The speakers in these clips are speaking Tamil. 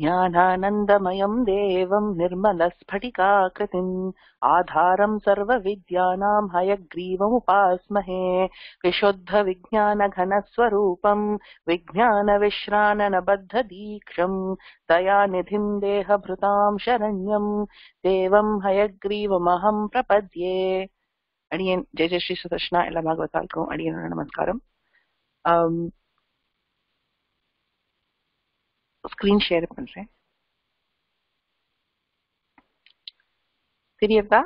ज्ञानानन्दमयम् देवम् निर्मलस्फटिकाकृतिम् आधारम् सर्वविद्यानाम् हयग्रीवमुपास्महे विशुद्धविज्ञानघनस्वरूपम् विज्ञानविश्राननबद्धदीक्षम् विज्ञानविश्राननबद्ध तया निधिम् देहभृताम् शरण्यम् देवम् हयग्रीवमहम् प्रपद्ये। अडियन् जय जय श्री सुदर्शना सुदर्शनाको अण्यन् नमस्कारम् ஸ்கிரீன் ஷேர் பண்றேன். தெரியுதா?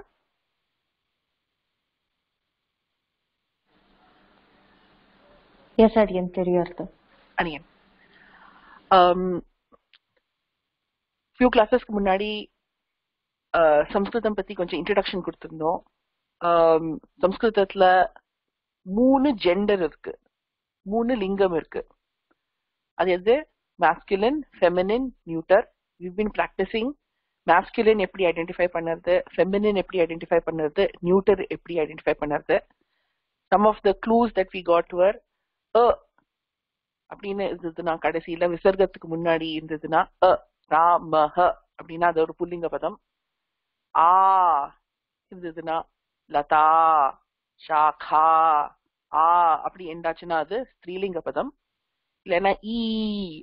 எஸ் அடியன் தெரியாது அடியன் ஃபியூ கிளாஸஸ்க்கு முன்னாடி சம்ஸ்கிருதம் பத்தி கொஞ்சம் இன்ட்ரடக்ஷன் கொடுத்திருந்தோம். ஆம், சம்ஸ்கிருதத்துல மூணு ஜெண்டர் இருக்கு. மூணு லிங்கம் இருக்கு. அது எது? Masculine feminine neuter we've been practicing. Masculine எப்படி ஐடென்டிஃபை பண்ணுறது? Feminine எப்படி ஐடென்டிஃபை பண்ணுறது? நியூட்டர் எப்படி ஐடென்டிஃபை பண்ணுறது? Some of the clues that we got were அ அப்படின்னு இருந்ததுன்னா கடைசியில விசர்கத்துக்கு முன்னாடி இருந்ததுன்னா அ ராமஹ அப்படின்னா அது ஒரு புல்லிங்க பதம். ஆ இருந்ததுன்னா லதா ஷாகா ஆ அப்படி எண்டாச்சுன்னா அது ஸ்திரீலிங்க பதம். இல்லைன்னா ஈ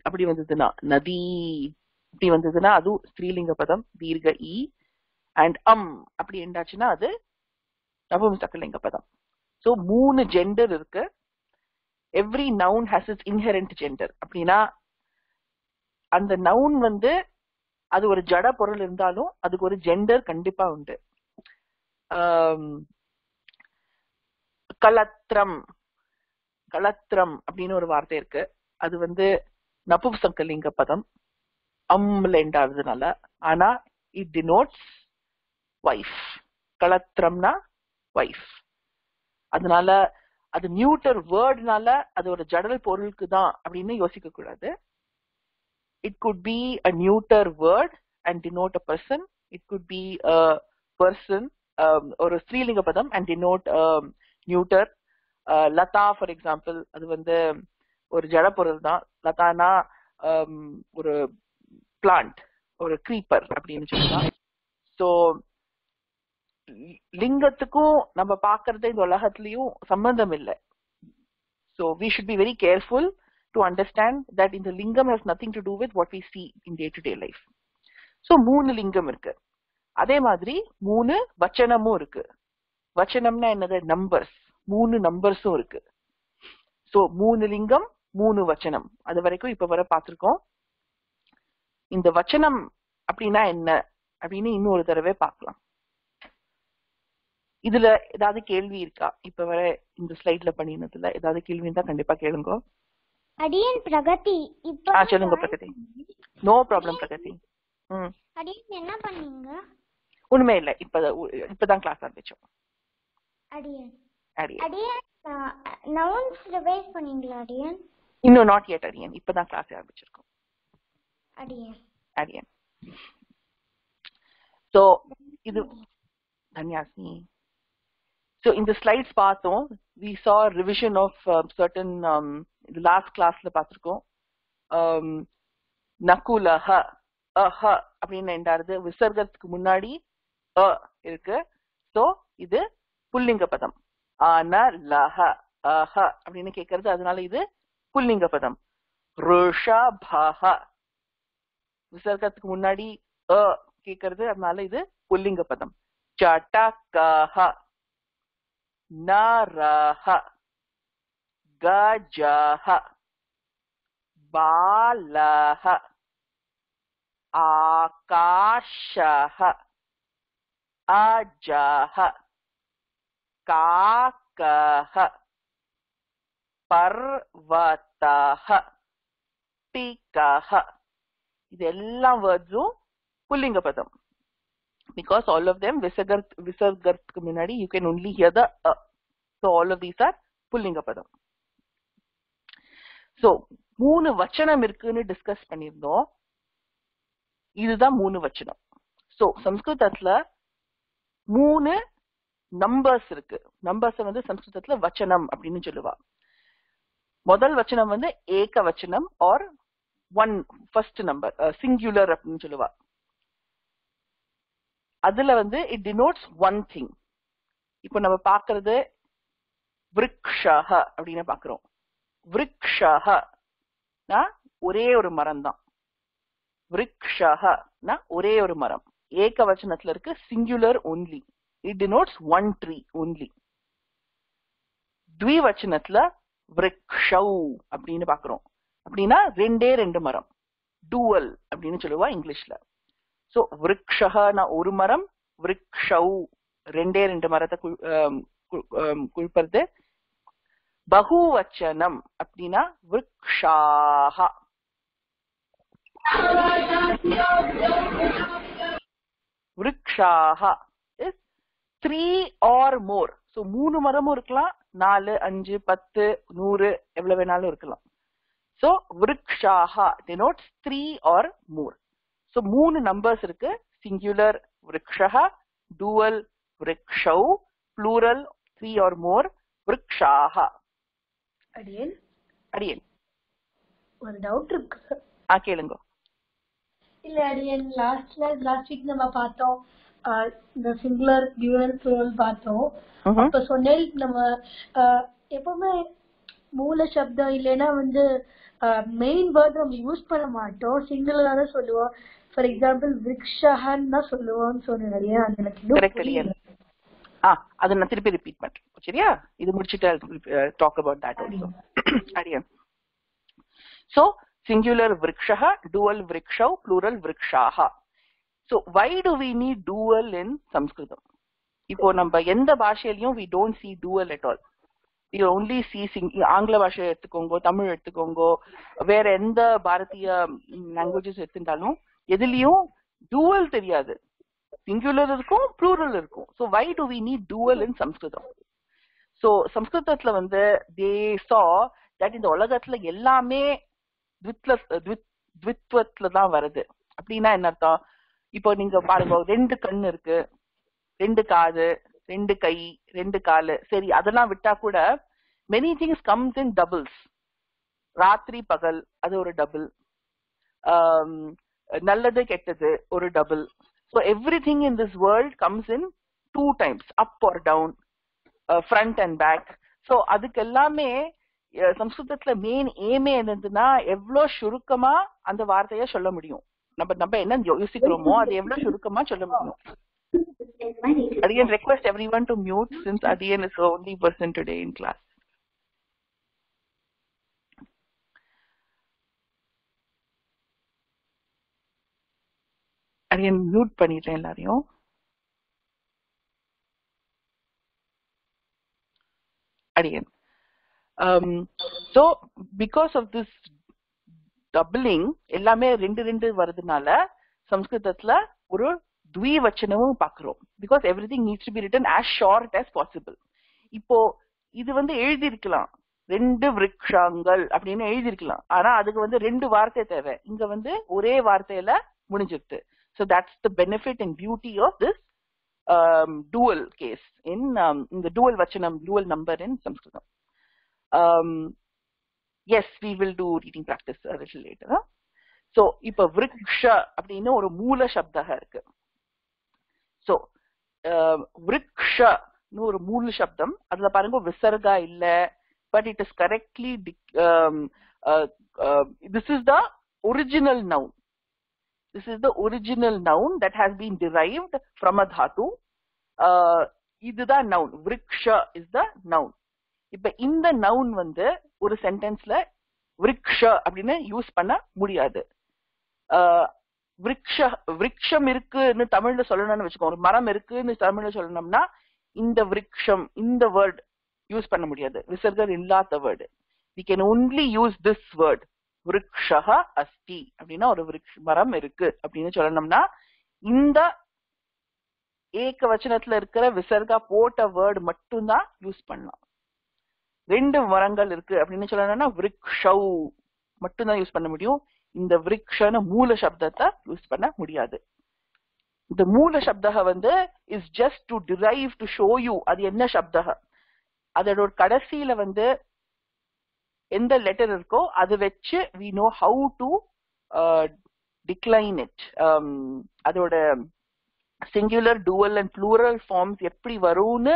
அப்படி வந்ததுன்னா நதி இப்படி வந்ததுன்னா அது ஸ்ரீலிங்க பதம் தீர்க்க இ அண்ட் அம் அப்படி எண்டாச்சுன்னா அது நபும்சக்கலிங்க பதம். ஸோ மூணு ஜெண்டர் இருக்கு. Every noun has its inherent gender அப்படின்னா அந்த நவுன் வந்து அது ஒரு ஜட பொருள் இருந்தாலும் அதுக்கு ஒரு ஜெண்டர் கண்டிப்பா உண்டு. கலத்திரம் கலத்திரம் அப்படின்னு ஒரு வார்த்தை இருக்கு. அது வந்து நபுசங்கலிங்க பதம். அம்ல எண்டாவதுனால ஆனா இட் டினோட்ஸ் வைஃப் கலத்திரம்னா வைஃப் அதனால அது நியூட்டர் வேர்ட்னால அது ஒரு ஜடல் பொருளுக்கு தான் அப்படின்னு யோசிக்க கூடாது. It could be a neuter word and denote a person it could be a person ஒரு ஸ்ரீலிங்க பதம் அண்ட் டினோட் நியூட்டர் லதா ஃபார் எக்ஸாம்பிள் அது வந்து ஒரு ஜட பொருள் தான். லதானா ஒரு பிளான்ட் ஒரு க்ரீப்பர் அப்படின்னு சொல்லலாம் ஸோ லிங்கத்துக்கும் நம்ம பார்க்கறது இந்த உலகத்துலயும் சம்பந்தம் இல்லை. So we should be very careful to understand that இந்த லிங்கம் has nothing to do with what we see in day to day life so மூணு லிங்கம் இருக்கு. அதே மாதிரி மூணு வச்சனமும் இருக்கு. வச்சனம்னா என்னது? நம்பர்ஸ் மூணு நம்பர்ஸும் இருக்கு. ஸோ மூணு லிங்கம் மூணு வச்சனம். அது வரைக்கும் இப்ப வர பார்த்திருக்கோம். இந்த வச்சனம் அப்படின்னா என்ன? அப்படின்னு இன்னும் ஒரு தடவை பார்க்கலாம். இதுல ஏதாவது கேள்வி இருக்கா? இப்ப வர இந்த ஸ்லைட்ல பண்ணினதுல ஏதாவது கேள்வி இருந்தா கண்டிப்பா கேளுங்க. அடியன் பிரகதி இப்ப சொல்லுங்க பிரகதி. No problem Pragati. ம். அடியன் என்ன பண்ணீங்க? உண்மை இல்லை. இப்ப இப்பதான் கிளாஸ் ஆரம்பிச்சோம். அடியன். அடியன். அடியன் நவுன்ஸ் ரிவைஸ் பண்ணீங்களா அடியன்? இன்னும் நாட் yet அடியன் இப்பதான் கிளாஸ் ஆரம்பிச்சிருக்கோம். அடியன் அடியன் ஸோ இது தன்யாசினி ஸோ இந்த ஸ்லைட்ஸ் பார்த்தோம். We saw revision of certain இது லாஸ்ட் கிளாஸ்ல பார்த்துருக்கோம். நகுலஹ அஹ அப்படின்னு எண்டாருது விசர்க்கத்துக்கு முன்னாடி அ இருக்கு. ஸோ இது புல்லிங்க பதம். ஆன லஹ அஹ அப்படின்னு கேட்கறது. அதனால இது புல்லிங்க பதம் ருஷபஹ விசர்க்கத்துக்கு முன்னாடி அ கேட்கறது அதனால இது புல்லிங்க பதம் சடகஹ நரஹ. கஜஹ. பாலஹ. ஆகாஷஹ. அஜஹ காக்கஹ. பர்வதாக பீக்காக இது எல்லா வேர்ட்ஸும் புல்லிங்க பதம் பிகாஸ் ஆல் ஆஃப் them விசகர்த் visargatக்கு முன்னாடி you can only hear the so all of these are புல்லிங்க பதம் ஸோ மூணு வச்சனம் இருக்குன்னு டிஸ்கஸ் பண்ணியிருந்தோம். இதுதான் மூணு வச்சனம். ஸோ சம்ஸ்கிருதத்துல மூணு நம்பர்ஸ் இருக்கு. நம்பர்ஸ் வந்து சம்ஸ்கிருதத்துல வச்சனம் அப்படின்னு சொல்லுவா. முதல் வச்சனம் வந்து ஏக வச்சனம் or one first number singular அப்படின்னு சொல்லுவா. அதுல வந்து இட் டினோட்ஸ் ஒன் திங் இப்போ நம்ம பாக்குறது விருக்ஷஹ அப்படின்னு பாக்குறோம் விருக்ஷஹ ஒரே ஒரு மரம் தான் விருக்ஷஹ ஒரே ஒரு மரம். ஏக வச்சனத்துல இருக்கு singular only it denotes one tree only த்விவச்சனத்துல விரக்ஷௌ அப்படின்னு பாக்குறோம் அப்படின்னா ரெண்டே ரெண்டு மரம். டூவல் அப்படின்னு சொல்லுவா இங்கிலீஷ்ல. ஸோ விரக்ஷகனா ஒரு மரம் விருக்ஷௌ ரெண்டே ரெண்டு மரத்தை கு- குறிப்பது பகுவச்சனம் அப்படின்னா விரக்ஷாக விருக்ஷாஹ. த்ரீ ஆர் மோர் ஸோ மூணு மரமும் இருக்கலாம். நாலு அஞ்சு பத்து நூறு எவ்வளவு வேணாலும் இருக்கலாம். So விருக்ஷாஹா denotes three or more so மூணு நம்பர்ஸ் இருக்கு. சிங்குலர் விருக்ஷா டூவல் விருக்ஷௌ ப்ளூரல் த்ரீ ஆர் மோர் விருக்ஷாஹா அடியேன். அடியேன். ஒரு டவுட் இருக்கு. ஆ கேளுங்க. இல்ல அடியேன் லாஸ்ட்ல லாஸ்ட் வீக் நம்ம பார்த்தோம். இந்த சிங்குலர் டியூவல் ப்ளூரல் பார்த்தோம். ம்ஹும். அப்ப சொன்னேன் நம்ம ஆஹ் எப்பவுமே மூல சப்தம் இல்லைன்னா வந்து மெயின் வேர்ட் நம்ம யூஸ் பண்ண மாட்டோம். சிங்குலரா தான் சொல்லுவோம். ஃபார் எக்ஸாம்பிள் விரக்ஷஹன் தான் சொல்லுவோம்னு சொன்னேன் அடியேன் அது எனக்கு அதை நான் திருப்பி ரிப்பீட் பண்றேன். சரியா? இது முடிச்சுட்டு டாக் அபவுட் தட் ஆல்சோ அடியன் சோ சிங்குலர் விரக்ஷः dual விரக்ஷௌ plural விரக்ஷாः so why do we need dual in Sanskrit இப்போ நம்ம எந்த பாஷையிலயும் we don't see dual at all you only see sing ஆங்கில பாஷை எடுத்துக்கோங்க தமிழ் எடுத்துக்கோங்க வேற எந்த பாரதிய லாங்குவேஜஸ் எடுத்துட்டாலும் எதுலயும் டூவல் தெரியாது. சிங்குலர் இருக்கும் ப்ளூரல் இருக்கும். So why do we need dual in Sanskrit so சம்ஸ்கிருதத்துல வந்து தே சா தட் இந்த உலகத்துல எல்லாமே த்வித்ல த்வித்- த்வித்வத்துல தான் வருது. அப்படின்னா என்ன அர்த்தம்? இப்போ நீங்க பாருங்க ரெண்டு கண் இருக்கு. ரெண்டு காது ரெண்டு கை ரெண்டு காலு. சரி அதெல்லாம் விட்டா கூட many things comes in doubles ராத்திரி பகல் அது ஒரு டபுள் நல்லது கெட்டது ஒரு double so everything in this world comes in two times up or down front and back so அதுக்கு எல்லாமே சம்ஸ்கிருதத்துல மெயின் ஏமே என்னதுன்னா எவ்வளோ சுருக்கமா அந்த வார்த்தையை சொல்ல முடியும். நம்ம நம்ம என்ன யோசிக்கிறோமோ அது எவ்வளவு சுருக்கமா சொல்ல முடியும் Again, request everyone to mute since Adian is the only person today in class. Adian, mute பண்ணிட்டேன் எல்லாரையும் Adian. Um, so, because of this doubling எல்லாமே ரெண்டு ரெண்டு வருதுனால சம்ஸ்கிருதத்துல ஒரு துவிவச்சனமும் பாக்குறோம். Because everything needs to be written as short as possible இப்போ இது வந்து எழுதியிருக்கலாம். ரெண்டு விரக்ஷாங்கள் அப்படின்னு எழுதியிருக்கலாம். ஆனா அதுக்கு வந்து ரெண்டு வார்த்தை தேவை. இங்க வந்து ஒரே வார்த்தையில முடிஞ்சிருக்கு so that's the benefit and beauty of this dual case in இந்த டூவல் வச்சனம் dual number in Sanskrit. Um, yes we will do reading practice little later so இப்போ விருக்ஷ அப்படின்னு ஒரு மூல சப்தாக இருக்கு ஸோ விருக்ஷன்னு ஒரு மூல சப்தம் அதுல பாருங்க விசர்கா இல்லை but it is correctly this is the original noun this is the original noun that has been derived from a dhatu இதுதான் noun vriksha is the noun இப்ப இந்த நவுன் வந்து ஒரு சென்டென்ஸ்ல விரக்ஷ அப்படின்னு யூஸ் பண்ண முடியாது. ஆஹ் விரக்ஷம் விருக்ஷம் இருக்குன்னு தமிழ்ல சொல்லணும்னு வச்சுக்கோ ஒரு மரம் இருக்குன்னு தமிழ்ல சொல்லணும்னா இந்த விரக்ஷம் இந்த வேர்ட் யூஸ் பண்ண முடியாது. விசர்கர் இல்லாத word we can only use this word விருக்ஷக அஸ்தி அப்படின்னா ஒரு மரம் இருக்கு அப்படின்னு சொல்லணும்னா இந்த ஏக்க வச்சனத்துல இருக்கிற விசர்கா போட்ட வேர்டு மட்டும்தான் யூஸ் பண்ணலாம். ரெண்டு மரங்கள் இருக்கு அப்படின்னு சொல்லணும்னா விருக்ஷௌ மட்டும்தான் யூஸ் பண்ண முடியும். இந்த விருக்ஷன மூல சப்தத்தை யூஸ் பண்ண முடியாது. இந்த மூல சப்தக வந்து is just to derive to show you அது என்ன சப்தக? அதோட கடைசியில வந்து எந்த லெட்டர் இருக்கோ அது வச்சு we know how to decline it அதோட singular dual and plural forms எப்படி வரும்னு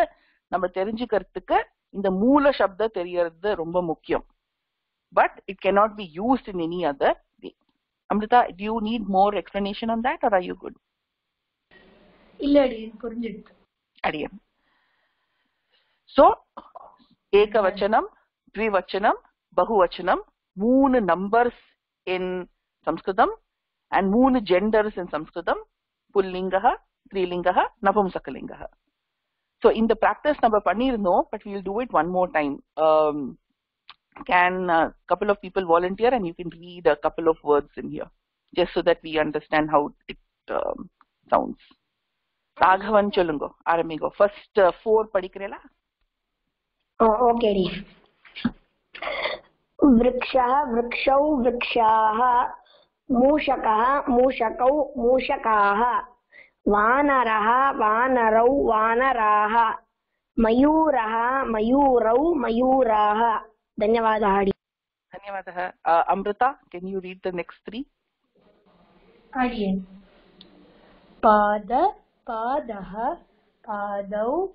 நம்ம தெரிஞ்சுக்கிறதுக்கு இந்த மூல சப்தம் தெரியறது ரொம்ப முக்கியம். But it cannot be used in any other way Amrita do you need more explanation on that or are you good? இல்ல அடியன் புரிஞ்சிடுது. அடியன் so ஏகவச்சனம் த்விவச்சனம் பகுவச்சனம் மூணு நம்பர்ஸ் இன் சம்ஸ்கிருதம் அண்ட் மூணு ஜெண்டர்ஸ் இன் சம்ஸ்கிருதம் புல்லிங்கः ஸ்ரீலிங்கः நபும்சகலிங்கः so இந்த ப்ராக்டிஸ் நம்ம பண்ணியிருந்தோம் but we'll do it one more time um, can a couple of people volunteer and you can read a couple of words in here just so that we understand how it um, sounds Raghavan சொல்லுங்க ஆரம்பிங்க ஃபர்ஸ்ட் ஃபோர் படிக்கிறீங்களா ओके डी वृक्षः वृक्षौ वृक्षाः मूषकः मूषकौ मूषकाः वानरः वानरौ वानराः। मयूरः मयूरौ मयूराः। धन्यवादः डी धन्यवादः। Amrita you read the next three? अडियन् पाद पादः पादौ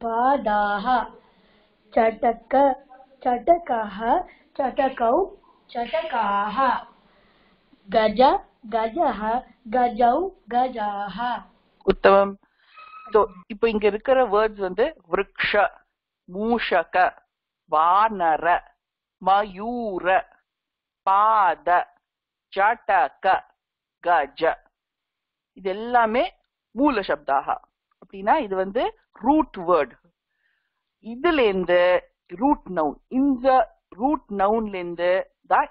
पादाः। चटक चटकः चटकौ चटकाः। गज கஜஹ கஜௌ கஜாஹ. உத்தமம். சோ இப்போ இங்க இருக்கிற வேர்ட்ஸ் வந்து விருக்ஷ மூஷக வானர மயூர பாத ஜடக கஜ. இது எல்லாமே மூல சப்தாக. அப்படின்னா இது வந்து ரூட் வேர்டு இதுல இருந்து ரூட் நவுன் இந்த ரூட் நவுன்ல இருந்து தான்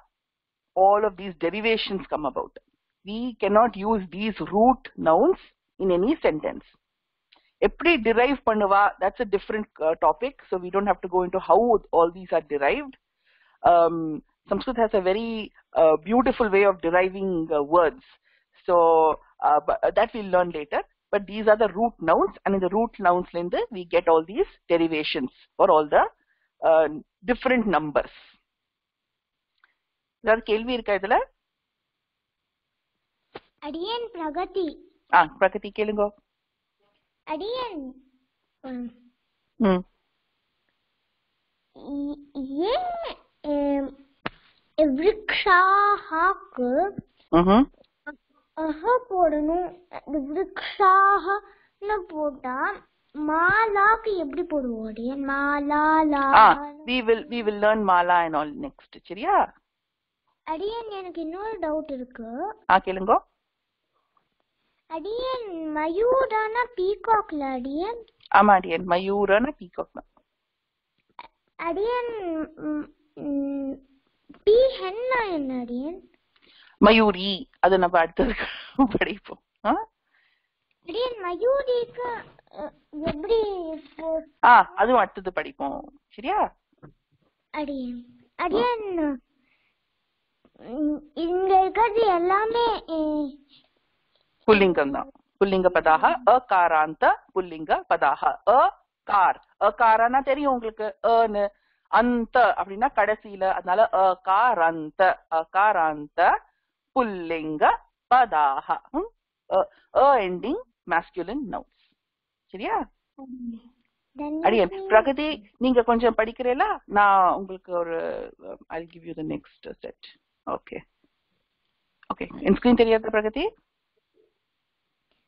all of these derivations come about we cannot use these root nouns in any sentence எப்படி derive பண்ணுவா that's a different uh, topic so we don't have to go into how all these are derived um, sanskrit has a very uh, beautiful way of deriving uh, words so uh, but that we'll learn later but these are the root nouns and in the root nouns linde we get all these derivations for all the uh, different numbers ஏதாவது கேள்வி இருக்கா இதுல அடியன் பிரகதி. ஆ பிரகதி கேளுங்க. அடியன். ம், ஏன் விருக்ஷாஹாக்கு. அஹ போடணும். இந்த விருக்ஷாஹன்னு போட்டா மாலாக்கு எப்படி போடுவோம்? அடியன் மாலா லா we will we will learn mala and all next சரியா? அடியன் எனக்கு இன்னொரு டவுட் இருக்கு. ஆ கேளுங்க. அடியன் மயூரானா பீகாக்ல அடியன். ஆமா அடியன் மயூரன பீகாக் அடியன் பீ ஹென்னா என்ன அடியன்? மயூரி அது நம்ம அடுத்தது படிப்போம்? அடியன் மயூரிக்கு எப்படி ஆ அதுவும் அடுத்தது படிப்போம். சரியா? அடியன் அடியன் இங்க இருக்கிறது எல்லாமே புல்லிங்கம் தான் புல்லிங்க பதாக அகாராந்த புல்லிங்க பதாக. அ கார். அகாரனா தெரியும் உங்களுக்கு. அன்னு அந்த அப்படின்னா கடைசியில. அதனால அகாராந்த அகாராந்த புல்லிங்க பதாக? அ எண்டிங் masculine nouns. சரியா? அடியன். பிரகதி நீங்க கொஞ்சம் படிக்கிறீங்களா நான் உங்களுக்கு ஒரு I give you the next set okay okay N screen தெரியாத பிரகதி?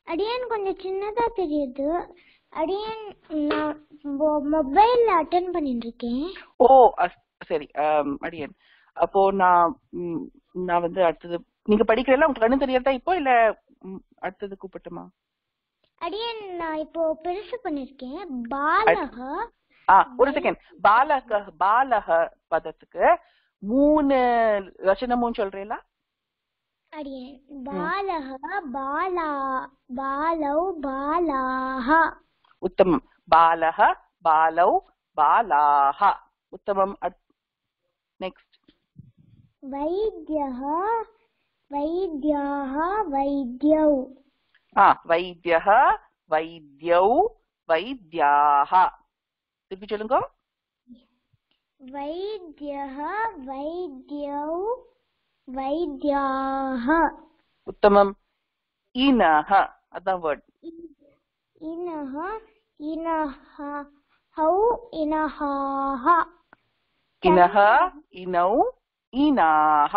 அடியன் கொஞ்சம் சின்னதா தெரியுது. அடியன் நான் மொபைல்ல அட்டன் பண்ணிட்டு இருக்கேன் ஓ சரி அடியன். அப்போ நான் நான் வந்து அடுத்தது நீங்க படிக்கிறீங்களா உங்களுக்கு கண்ணு தெரியாதா இப்போ இல்ல அடுத்தது கூப்பிட்டுமா? அடியன் நான் இப்போ பெருசு பண்ணிருக்கேன். பாலக. ஒரு செகண்ட் பாலக பாலக பதத்துக்கு மூணு வச்சனமும் சொல்றீங்களா? அடியன் பாலக பாலா பாலௌ பாலாக உத்தமம் பாலக பாலௌ பாலாக உத்தமம் நெக்ஸ்ட் வைத்தியः வைத்தியாः வைத்தியौ ஆ வைத்தியः வைத்தியௌ வைத்தியாக திருப்பி சொல்லுங்க. வைத்தியः வைத்தியौ वैद्याः உத்தமம் ஈனஹ அதான் வேர்ட் इनः इनः हौ इनहाः இனஹ இனௌ ஈனாஹ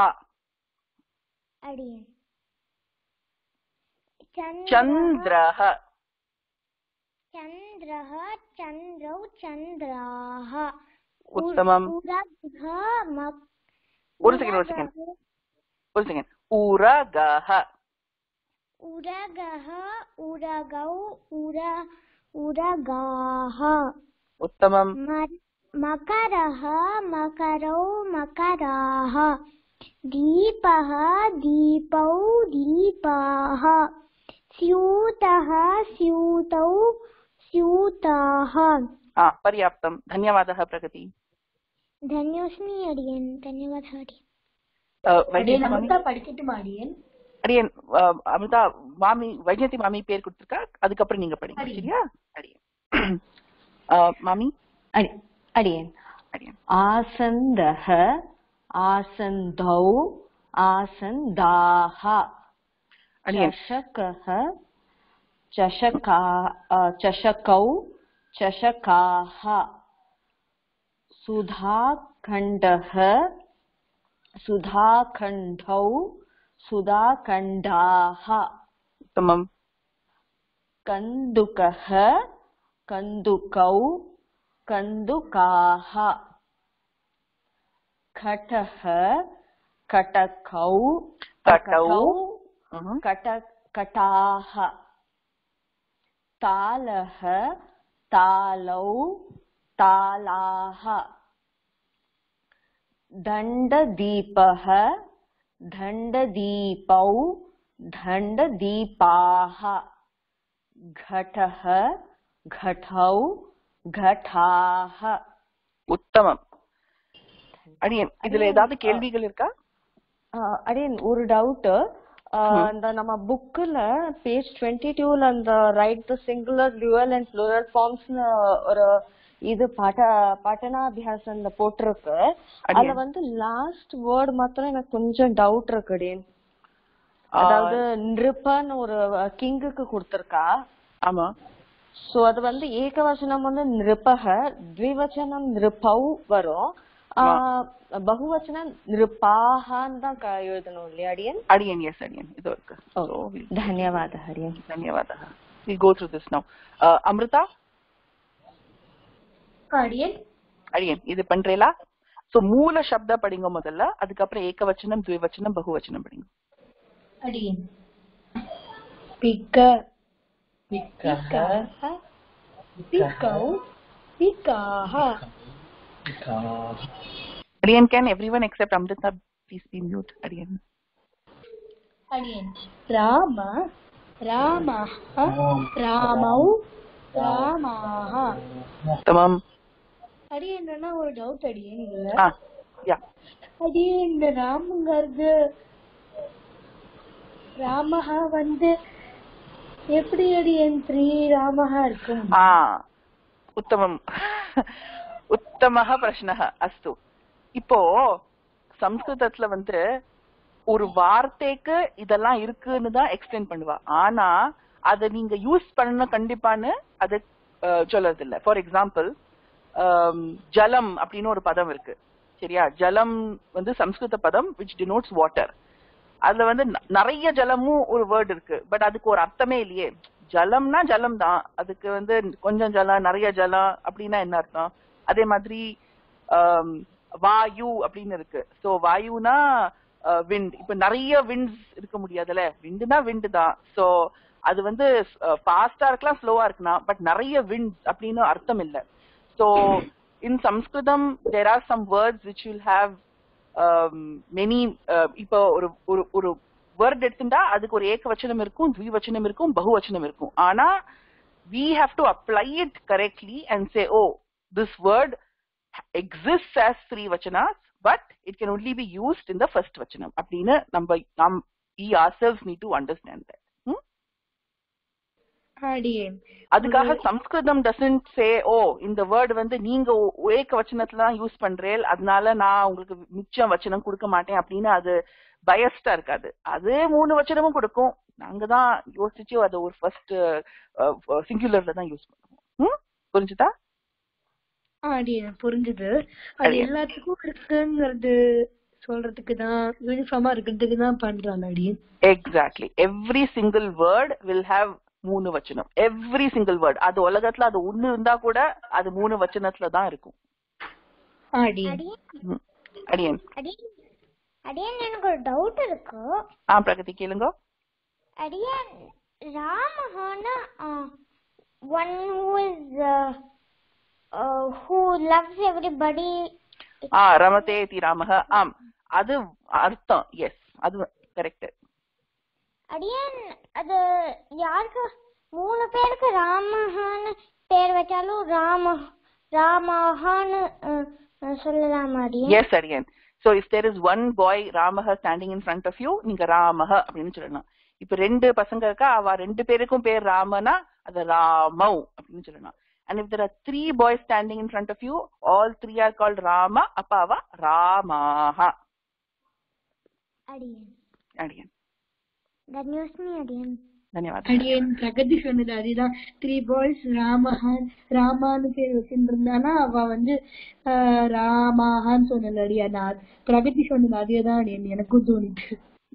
अडियन् சந்திரஹ चन्द्रः चन्द्रौ चन्द्राः उत्तमम्. उरगः मक् ஒரு செகண்ட் ஒரு second One second. Uragaha. Uragaha, uragau, ura, uragaha. Uttamam. Ma मकरः दीपौ धन्यवादः प्रगति धन्योऽस्मि अडियन् धन्यवादः अडियन् அடியன் வைஜெயந்தி மாமி அமிர்தா படிக்கட்டுமா அடியன் அடியன் அஹ், அமிர்தா மாமி வைஜெயந்தி மாமி பேர் கொடுத்துருக்கா அதுக்கப்புறம் நீங்க படிங்க அடியன். சரியா அடியன் அஹ், மாமி अडि अडियन् அடியன் आसन्दः आसन्दौ आसन्दाः அடியன் चषकः चषका अ, चषकौ चषकाः सुधाखण्डः सुधाखण्डौ सुधाखण्डाः। उत्तमम्। कन्दुकः कन्दुकौ कन्दुकाः। खटः कटकौ कटौ हम्म। कट कटाः। तालः तालौ तालाः। दण्डदीपः दण्डदीपौ दण्डदीपाः घटः घटौ घटाः உத்தமம் அடியன் இதுல ஏதாவது கேள்விகள் இருக்கா ஆஹ் அடியன் ஒரு டவுட் இந்த நம்ம புக்ல பேஜ் டுவெண்ட்டி டூல அந்த write the singular dual and plural ஃபார்ம்ஸ்னு ஒரு இது பட பட்டனாபியாசன்ல போட்டிருக்கு. அதுல வந்து லாஸ்ட் வேர்ட் மாத்திரம் எனக்கு கொஞ்சம் டவுட் இருக்குடி. அதாவது நிருப்பன்னு ஒரு கிங்குக்கு கொடுத்திருக்கா. ஆமா. சோ அது வந்து ஏகவசனம் வந்து நிருப்பக த்விவச்சனம் நிருப்பவ் வரும். பகுவச்சனம் நிருப்பாகான்னு தான் எழுதணும் இல்லையா அடியன்? அடியன் எஸ் அடியன். இது இருக்கு. தன்யவாத அடியன் தன்யவாத we go through this now. Uh, amrita அடியன் அடியன் இது பண்றேலா? சோ மூல சப்த படிங்க முதல்ல அதுக்கப்புறம் ஏகவச்சனம் த்விவச்சனம் பகுவச்சனம் படிங்க. அடியன். பிக்க. பிக்கः பிக்கௌ பிக்காः அடியன் can everyone except Amrita please be mute அடியன் அடியன். ராம ராமः ராமௌ. ராமாः உத்தமம் அடியன் என்னன்னா ஒரு டவுட் ஆ யா அடியன் இந்த ராமங்கிறது ராமஹா வந்து எப்படி அடியன் ஸ்ரீ ராமஹா இருக்கும்? ஆ உத்தமம். உத்தமः பிரஷ்னः அஸ்து. இப்போ சம்ஸ்கிருதத்துல வந்து ஒரு வார்த்தைக்கு இதெல்லாம் இருக்குன்னு தான் எக்ஸ்பிளைன் பண்ணுவா. ஆனா அத நீங்க யூஸ் பண்ண கண்டிப்பான்னு அது சொல்றது இல்ல ஃபார் எக்ஸாம்பிள் Um, ஜலம் அப்படின்னு ஒரு பதம் இருக்கு. சரியா? ஜலம் வந்து சம்ஸ்கிருத பதம் விச் டினோட்ஸ் வாட்டர் அதுல வந்து நிறைய ஜலமும் ஒரு வேர்ட் இருக்கு. பட் அதுக்கு ஒரு அர்த்தமே இல்லையே. ஜலம்னா ஜலம் தான். அதுக்கு வந்து கொஞ்சம் ஜலம் நிறைய ஜலம் அப்படின்னா என்ன அர்த்தம்? அதே மாதிரி um, வாயு அப்படின்னு இருக்கு. ஸோ வாயுனா விண்ட் இப்ப நிறைய விண்ட்ஸ் இருக்க முடியாதுல்ல? விண்டுனா விண்டு தான். ஸோ அது வந்து ஃபாஸ்டா இருக்கலாம் ஸ்லோவா இருக்கலாம். பட் நிறைய விண்ட்ஸ் அப்படின்னு அர்த்தம் இல்லை. So in Samskritam there are some words which will have many இப்போ ஒரு ஒரு ஒரு வேர்ட் எடுத்துட்டா அதுக்கு ஒரு ஏகவச்சனம் இருக்கும் த்விவச்சனம் இருக்கும் பகுவச்சனம் இருக்கும் ஆனா we have to apply it correctly and say oh this word exists as three vachanas but it can only be used in the first vachanam அப்படின்னு நம்ம நாம் we ourselves need to understand that hmm? அடியேன் அதுக்காக சம்ஸ்கிருதம் டசன்ட் சே ஓ இந்த வேர்ட் வந்து நீங்க ஏக வச்சனத்துல தான் யூஸ் பண்றேன் அதனால நான் உங்களுக்கு மிச்சம் வச்சனம் கொடுக்க மாட்டேன் அப்படின்னு அது பயஸ்டா இருக்காது. அது மூணு வச்சனமும் கொடுக்கும். நாங்க தான் யோசிச்சு அதை ஒரு ஃபர்ஸ்ட் சிங்குலர்ல தான் யூஸ் பண்ணுவோம்? புரிஞ்சுதா? புரிஞ்சுது. அது. எல்லாத்துக்கும் இருக்குங்கிறது சொல்றதுக்கு தான் யூனிஃபார்மா இருக்கிறதுக்கு தான் பண்றாங்க அடியேன் exactly every single word will have மூணு வச்சனம். எவ்ரி சிங்கிள் வேர்ட் அது உலகத்துல அது ஒண்ணு இருந்தா கூட அது மூணு வச்சனத்துல தான் இருக்கும். அடியேன். எனக்கு ஒரு டவுட் இருக்கு. ஆ பிரகதி கேளுங்க. அடியேன் ராமஹான one who is who loves everybody ஆ ரமதே தி ஆம். அது அர்த்தம். எஸ் அது கரெக்ட் அடியேன் அது யாருக்கு? மூணு பேருக்கு ராமஹான்னு பேர் வச்சாலும் ராம ராமஹான்னு சொல்லலாமா அடியேன்? எஸ் அடியன். So if there is one boy ராமக standing in front of you நீங்க ராமக அப்படின்னு சொல்லலாம். இப்ப ரெண்டு பசங்க இருக்கா? அவ ரெண்டு பேருக்கும் பேர் ராமனா அது ராமவ் அப்படின்னு சொல்லலாம். And if there are three boys standing in front of you all three are called Rama அப்ப அவ ராமாக அடியேன். அடியன். தன்யோஸ்மி அடியேன் தன்யவாதம் அடியேன் பிரகதி சொன்னது அதுதான் த்ரீ பாய்ஸ் ராமஹான் ராமான்னு பேர் வச்சுட்டு இருந்தானா அவ வந்து ஆஹ், ராமாஹான்னு சொன்னது அடியா நான் பிரகதி சொன்னது அதேதான் அடியேன் எனக்கும் தோணிட்டு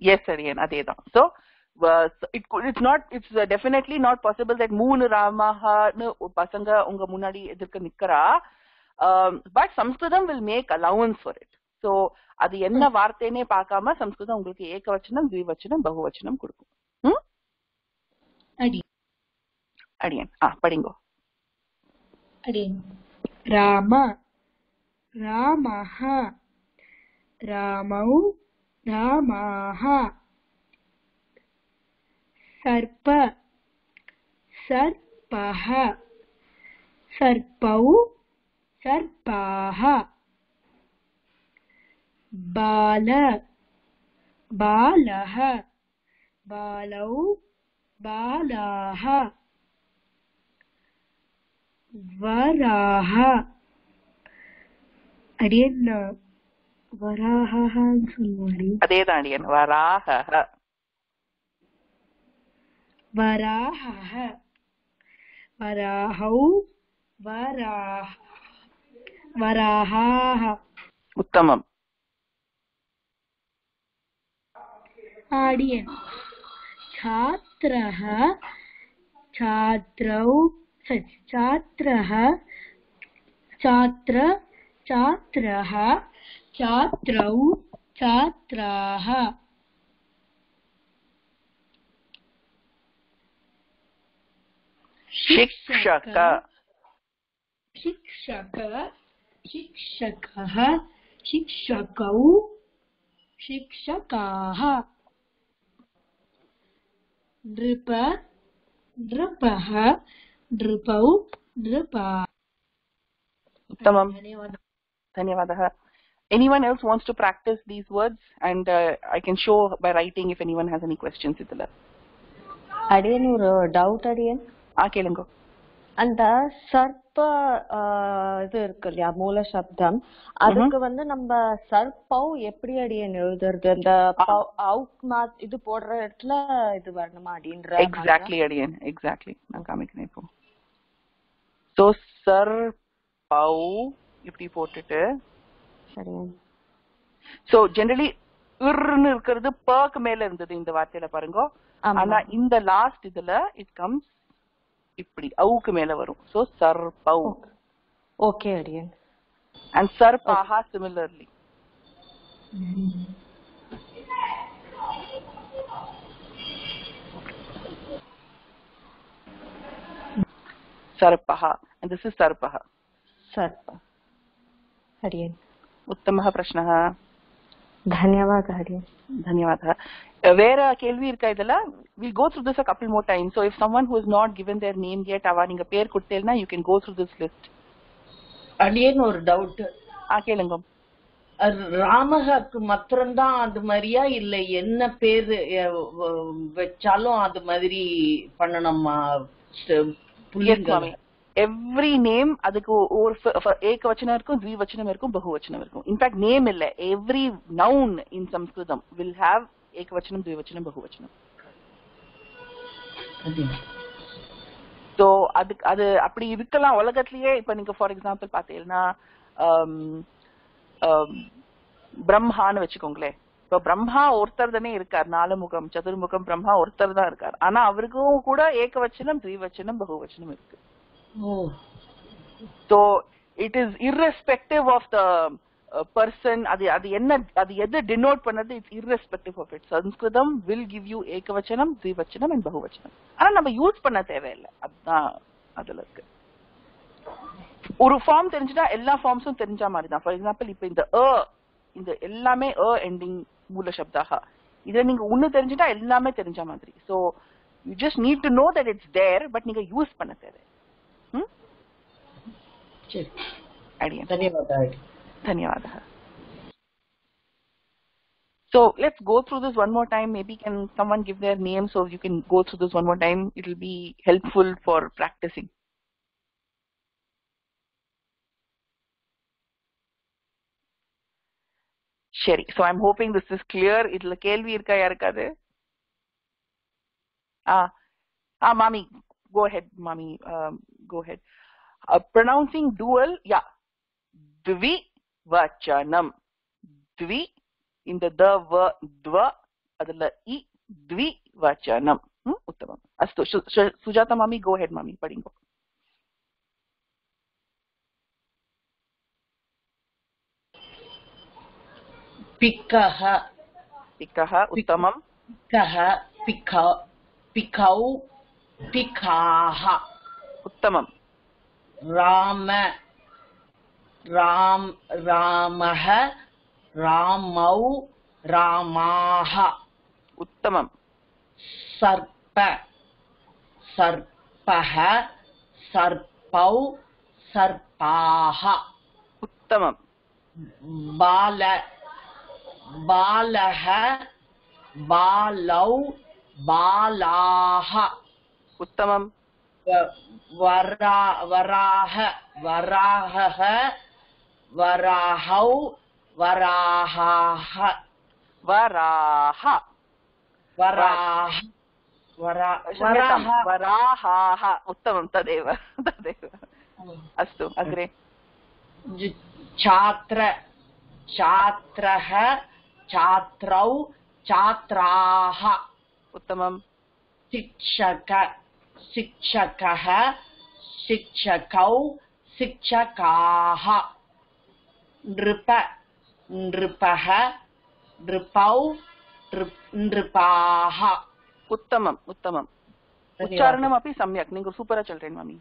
எஸ் அடியன் அதேதான் so it it's not it's definitely not possible that மூணு ராமஹான்னு பசங்க உங்க முன்னாடி எதிர்க்க நிக்கிறா but Samskritam will make allowance for it so அது என்ன வார்த்தைன்னே பார்க்காம சம்ஸ்கிருதம் உங்களுக்கு ஏகவச்சனம் திவிவச்சனம் பகுவச்சனம் கொடுக்கும். ம்? அடி. அடியன். ஆ படிங்கோ. அடியேன். ராம. ராமஹ. ராமௌ. ராமாஹ. சர்ப சர்பஹ சர்பௌ சர்பாஹ बाल बालः बालौ बालाः वराः அடியன் வராஹான்னு சொல்லுவாடி அதேதான் அடியன் வராக வராஹ வராஹௌ வராஹ வராஹாः உத்தமம் आडियन् छात्रः छात्रौ छात्रः छात्र छात्रः छात्रौ छात्राः। शिक्षक। शिक्षक शिक्षकः शिक्षकौ शिक्षकाः। नृप नृपः नृपौ नृपा uttamam dhanyavadah anyone else wants to practice these words and uh, i can show by writing if anyone has any questions itla adiyanu doubt adiyan aa kelungo அந்த சர்ப்ப இது இருக்கு இல்லையா மூல சப்தம். அதுக்கு வந்து நம்ம சர்ப்பவ் எப்படி அடியன் எழுதுறது? அந்த அவுட் மாத் இது போடுற இடத்துல இது வரணுமா அப்படின்ற? எக்ஸாக்ட்லி அடியன். எக்ஸாக்ட்லி நான் காமிக்கிறேன் இப்போ. ஸோ சர் பவு இப்படி போட்டுட்டு. சரி. ஸோ ஜெனரலி இர்னு இருக்கிறது பர்க்கு மேல இருந்தது இந்த வார்த்தையில பாருங்க. ஆனா இந்த லாஸ்ட் இதுல இட் கம்ஸ் இப்படி அவுக்கு மேல வரும் ஸோ சர் பவு ஓகே அடியன் அண்ட் சர் பாஹா சிமிலர்லி सर्पः and this is सर्पः சர்ப்ப அடியன் उत्तमः प्रश्नः தன்யவாத ಹರಿ ಧನ್ಯವಾದ வேற கேள்வி இருக்கா இதுல will go through this a couple more time so if someone who is not given their name get அவ நீங்க பேர் கொடுத்தேன்னா you can go through this list அடியேன்னு ஒரு டவுட் ஆ கேளுங்க ராமகாக்கு மாத்திரம்தான் அது மாதிரியா இல்ல என்ன பேரு வச்சாலும் அது மாதிரி பண்ணணுமா புள்ளி Every name அதுக்கு ஒரு ஃப- ஏகவச்சனம் இருக்கும் த்விவச்சனம் இருக்கும் பகுவச்சனம் இருக்கும். இன்ஃபேக்ட் நேம் இல்ல. Every noun in Samskritam will have ஏகவச்சனம் த்விவச்சனம் பகுவச்சனம். ஸோ அதுக்கு அது அப்படி இருக்கலாம் உலகத்திலேயே. இப்ப நீங்க ஃபார் எக்ஸாம்பிள் பாத்தீங்கன்னா ஆம், ஆம், பிரம்மான்னு வச்சுக்கோங்களேன். இப்ப பிரம்மா ஒருத்தர் தானே இருக்கார். நாலு முகம் சதுர்முகம் பிரம்மா ஒருத்தர் தான் இருக்கார். ஆனா அவருக்கும் கூட ஏகவச்சனம் த்விவச்சனம் பகுவச்சனம் இருக்கு. So it is irrespective of the person அது அது என்ன அது எது டினோட் பண்ணது it's irrespective of it Samskritam will give you ஏகவச்சனம் திவச்சனம் அண்ட் பகுவச்சனம். ஆனா நம்ம யூஸ் பண்ண தேவையில்லை. அதுதான் அதுல இருக்கு. ஒரு ஃபார்ம் தெரிஞ்சுட்டா எல்லா ஃபார்ம்ஸும் தெரிஞ்ச மாதிரி தான் ஃபார் எக்ஸாம்பிள் இப்போ இந்த அ இந்த எல்லாமே அ எண்டிங் மூல சப்தாக. இதை நீங்க ஒண்ணு தெரிஞ்சுட்டா எல்லாமே தெரிஞ்ச மாதிரி. So you just need to know that it's there but நீங்க யூஸ் பண்ண தேவை. चेत् So let's go through this one more time. Maybe can someone give their name so you can go through this one more time. It will be helpful for practicing. Sherry. So I'm hoping this is clear. It'll கேள்வி இருக்கா யாருக்காது? Ah, ah, mommy, go ahead, mommy, um, go ahead. uh, pronouncing dual yeah द्विवचनम् द्वि இந்த द व द्व அதுல इ द्विवचनम् हम्म, उत्तमम् अस्तु सु- सु- सुजाता मामी गो हेड मामी पढ़िंगो पिकः पिकः उत्तमम् पिकः पिक पिकौ पिकाः उत्तमम् ராம ராம் ராமஹ ராமௌ ராமாஹ. உத்தமம். சர்ப சர்பஹ சர்பௌ சர்பாஹ உத்தமம். பால பாலஹ பாலௌ பாலாஹ. உத்தமம். वरा वराह वराहः वराहौ वराहाः। उत्तमं तदेव तदेव। अस्तु अग्रे। छात्र छात्रः छात्रौ छात्राः। उत्तमम्। शिक्षक। शिक्षकः शिक्षकौ शिक्षकाः नृप नृपः नृपौ नृ- नृपाः उत्तमम् उत्तमम् उच्चारणमपि सम्यक् நீங்க சூப்பரா சொல்றேன் மாமி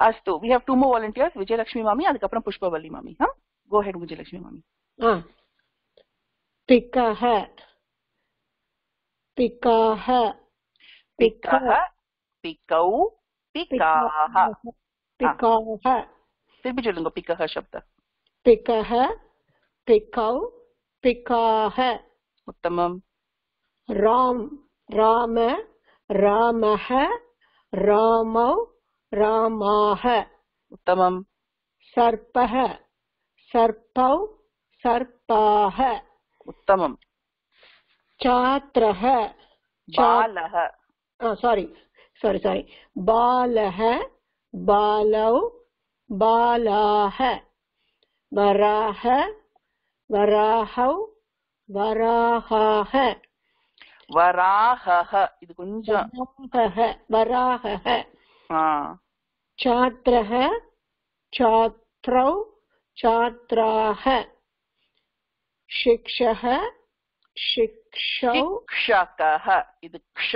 अस्तु we have two more volunteers Vijayalakshmi मामी அதுக்கப்புறம் புஷ்பவல்லி மாமி ஹம் கோ ஹெட் விஜயலக்ஷ்மி மாமி पिकः पिकः पिकौ पिकाः पिकाः फिर भी जोड़ पिकः शब्द पिकः पिकौ पिकाः उत्तमम् राम राम रामः रामौ रामाः उत्तमम् सर्पः सर्पौ सर्पाः उत्तमम् छात्रः बालः सॉरी सॉरी सारि सारि सारि बालः बालौ बालाः वराः वराह वराहाः वराहः इति कुञ्जं वराहः है छात्रौ है शिक्षः शिक्षौ है इति क्ष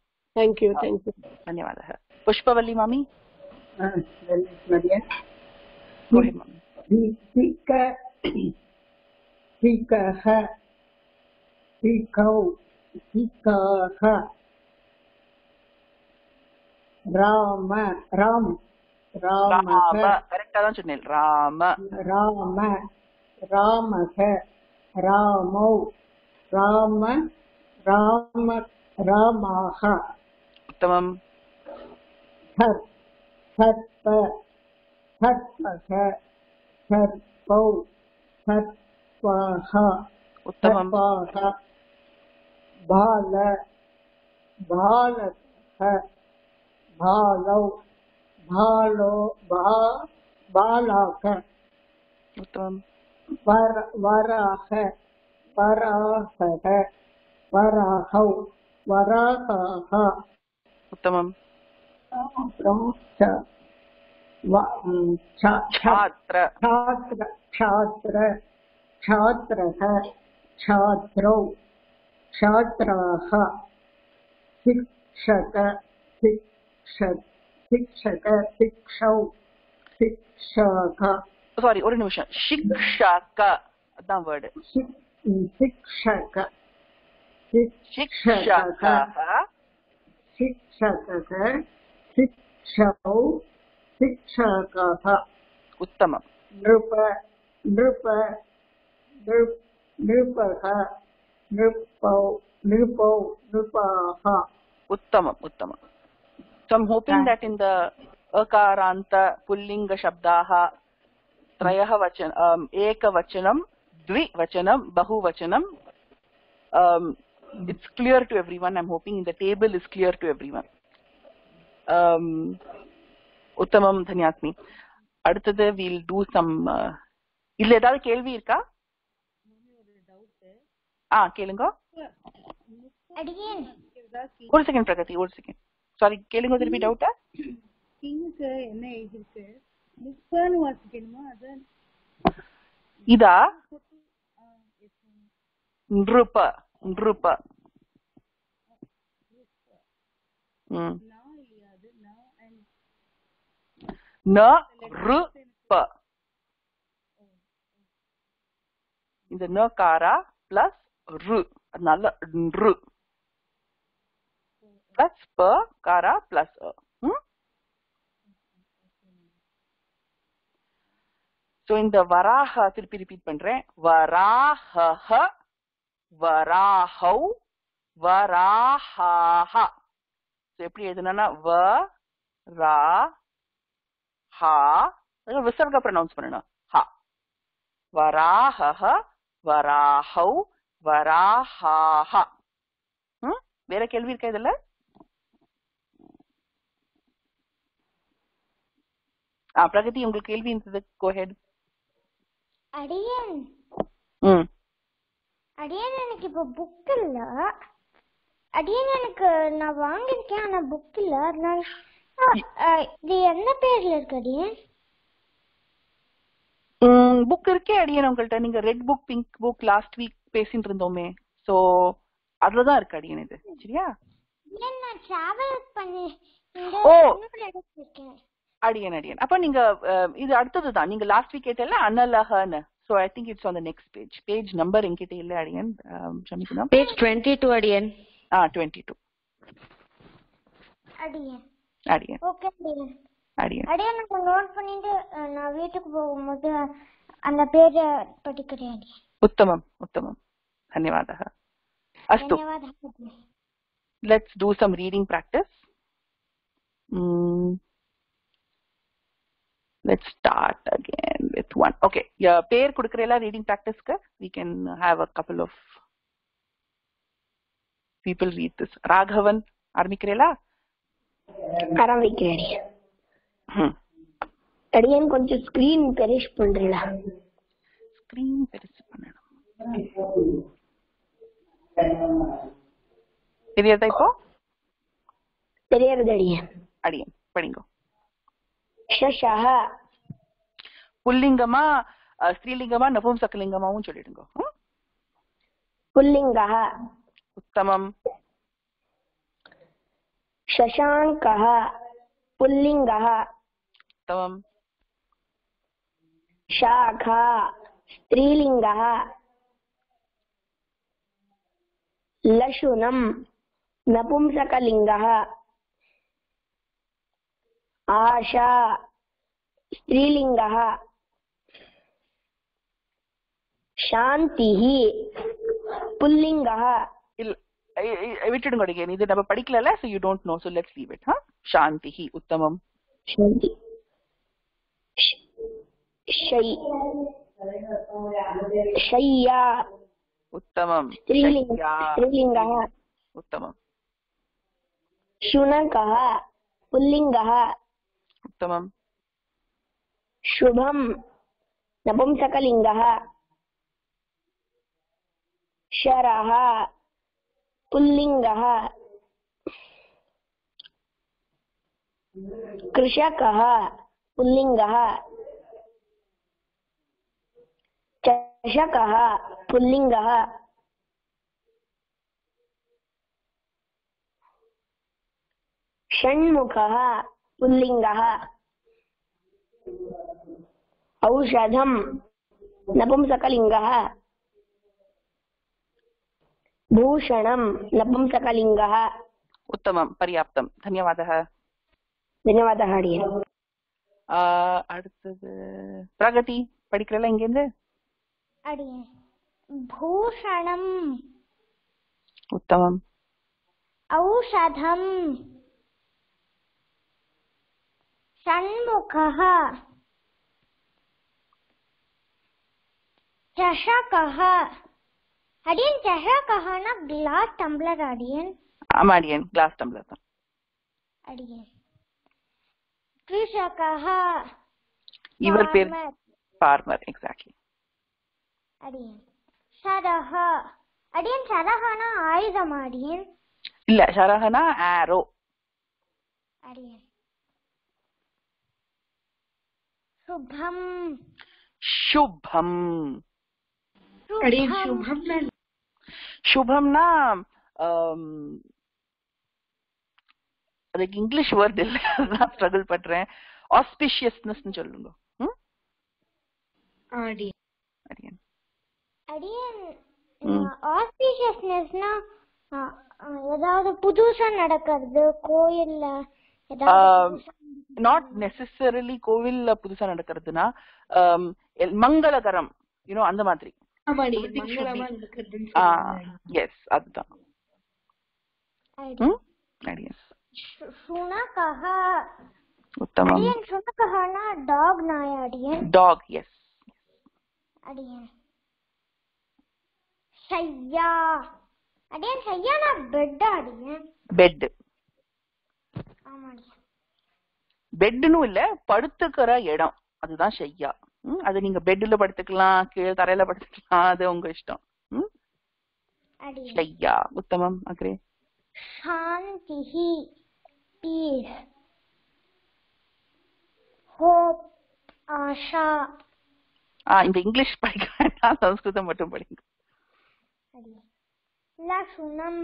உத்தமம் தேங்க்யூ தேங்க்யூ धन्यवादः पुष्पवल्ली मामी महोदय Go ahead, mami. धिक धिकः धिकौ धिकाः Ram Ram Rama रामः கரெக்டா தான் சொன்னேன் ராம राम रामः रामौ राम राम रामाः उत्तमम्। उत्तमं बाल बालकः बालौ बालो बा बालक उत्तमं वर वराह वराहः वराहौ वराहाः உத்தமம் அப்புறம் ச- வ- ம், ச- ச- छात्र छात्र छात्र छात्रः छात्रौ छात्राः शिक्षक शिक्षक शिक्षक शिक्षौ शिक्षक சாரி ஒரு நிமிஷம் சிக்ஷாக்க அதான் வேர்டு शि- शिक्षक சிக்ஷாக்க शिक्षकः शिक्षौ शिक्षकः उत्तमं नृप नृप नृप नृपः नृपौ नृपौ नृपाः उत्तमम् उत्तमम् So I'm hoping that in the akaranta, pullinga shabdaha, trayaha vachanam, um, eka vachanam, dvi vachanam, bahu vachanam, um, it's clear to everyone. I'm hoping the table is clear to everyone. Um, உத்தமம் தன்யாஸ்மி அடுத்தது வில் டூ சம் இல்ல ஏதாவது கேள்வி இருக்கா ஆ கேளுங்க அடியேன் ஒரு செகண்ட் பிரகதி ஒரு செகண்ட் சாரி கேளுங்க திருப்பி டவுட்டா கிங்குக்கு என்ன எழுதிருக்கு முக்கான்னு வாசிக்கணுமா அதான் இதா நிருப நிருப ம். ந ரு ப இந்த ந காரா பிளஸ் ரு. அதனால ரு. பிளஸ் ப காரா பிளஸ் சோ இந்த வராஹ திருப்பி ரிப்பீட் பண்றேன். வராஹ வராஹௌ வராஹாஹ. எப்படி எழுதுனா வ ரா ஹா. விசர்க ப்ரொனவுன்ஸ் பண்ணணும். ஹா. வராஹஹ வராஹௌ வராஹாஹ. வேற கேள்வி இருக்கா இதுல? பிரகதி உங்களுக்கு கேள்வி இருந்தது. கோஹெட் அடியேன். ம். அடியேன் எனக்கு இப்போ புக் இல்ல. அடியேன் எனக்கு நான் வாங்கியிருக்கேன் ஆனா புக் இல்ல. அதனால இது எந்த பேர்ல இருக்கு அடியேன் புக் இருக்கே அடியேன் உங்கள்ட்ட நீங்க red book pink book last week பேசிட்டு இருந்தோமே. சோ அதுலதான் இருக்கு அடியேன் இது. சரியா? நான் டிராவல் பண்ணி ஓ. அடியன் அடியன். அப்ப நீங்க இது அடுத்ததுதான். நீங்க லாஸ்ட் வீக் கேட்டல அனலஹன்னு So I think it's on the next page. Page number in ille adiyan. Shamikunam. Page 22 adiyan. Ah, 22. Adiyan. Adiyan. Okay adiyan. Adiyan. Adiyan நம்ம நோட் பண்ணிட்டு நான் வீட்டுக்கு போகும்போது அந்த பேஜ Uttamam, Uttamam. உத்தமம் உத்தமம். ಧನ್ಯವಾದಃ ಅಷ್ಟು let's do some reading practice let's start again with one okay yeah பேர் குடுக்கறேல reading practice க்கு we can have a couple of people read this Raghavan ஆரம்பிக்கிறேலா ஆரம்பிக்கிறேன் ம் அடியன் கொஞ்சம் ஸ்கிரீன் பெரிஷ் பண்றீங்களா ஸ்கிரீன் பெருசு பண்ணணும் தெரியாதா இப்போ தெரியறது அடியன் அடியன் படிங்க ஷஷஹ புல்லிங்கமா அஹ், ஸ்திரீலிங்கமா நபும்சகலிங்கமாவும் சொல்லிடுங்க ம்? புல்லிங்கः உத்தமம் शशाङ्कः पुल्लिङ्गः उत्तमम् शाखा स्त्रीलिङ्गः लशुनं नपुंसकलिङ्गः आशा स्त्रीलिङ्गः शान्तिः पुल्लिङ्गः இல்ல ஐ- ஐ- விட்டுடுங்க again இது நம்ம படிக்கல so you don't know so let's leave it huh சாந்திஹி உத்தமம் शान्ति शै शय्या உத்தமம் स्त्रीलिङ्ग शय्या। स्त्रीलिङ्गः उत्तमम् शुनकः पुल्लिङ्गः उत्तमम्। शुभं नपुंसकलिङ्गः। शरः। पुल्लिङ्गः। कृषकः। पुल्लिङ्गः। चषकः। पुल्लिङ्गः। षण्मुखः। पुल्लिङ्गः औषधं नपुंसकलिङ्गः भूषणं नपुंसकलिङ्गः उत्तमं पर्याप्तं धन्यवादः धन्यवादः अडियन् ஆஹ் அடுத்தது பிரகதி படிக்கிறல இங்கேருந்து அடியேன் பூஷணம் உத்தமம் औषधम् षण्मुखः चषकः अडियन् चषकः न ग्लास् टम्ब्लर् अडियन् ஆமா அடியன் கிளாஸ் டம்ளர் தான் अडियन् कृषकः இவர் பேர் farmer, ஃபார்மர் எக்ஸாக்ட்லி अडियन् शरः अडियन् शरः न आयुधम् अडियन् இல்ல ஷரஹனா ஆரோ अडियन् शुभम् சுபம் அடியேன் शुभम् சுபம்னா சுபம்னா ஆம், அதுக்கு இங்கிலீஷ் வேர்ட் இல்ல அதான் ஸ்ட்ரகிள் பண்றேன் ஆஸ்பிஷியஸ்னஸ் சொல்லுங்க ம்? அடியேன் அடியன் அடியன் ம். ஆஸ்பீஷியஸ்னஸ்னா ஏதாவது புதுசா நடக்கிறது கோயில்ல ஏதாவது புதுசா நாட் நெசசரிலி கோவில்ல புதுசா நடக்கிறதுனா எல்- மங்களகரம் யூனோ அந்த மாதிரி. எஸ் அதுதான். உத்தமம். டாக் நாய் அடியன்? டாக் எஸ் அடியன். ஷையா. அடியன் ஷையானா பெட் அடியன்? பெட் ஆமா அடியன் பெட்டுன்னு இல்ல படுத்துக்கிற இடம். அதுதான் ஷையா அது நீங்க பெட்ல படுத்துக்கலாம் கீழே தரையில படுத்துக்கலாம் அது உங்க இஷ்டம். உம் ஷையா உத்தமம் அக்ரே. சாந்திஹி பீஸ் ஹோப் ஆஷா. ஆ இந்த இங்கிலீஷ் படிக்க வேண்டாம் சம்ஸ்கிருதம் மட்டும் படிங்க. லக்ஷணம்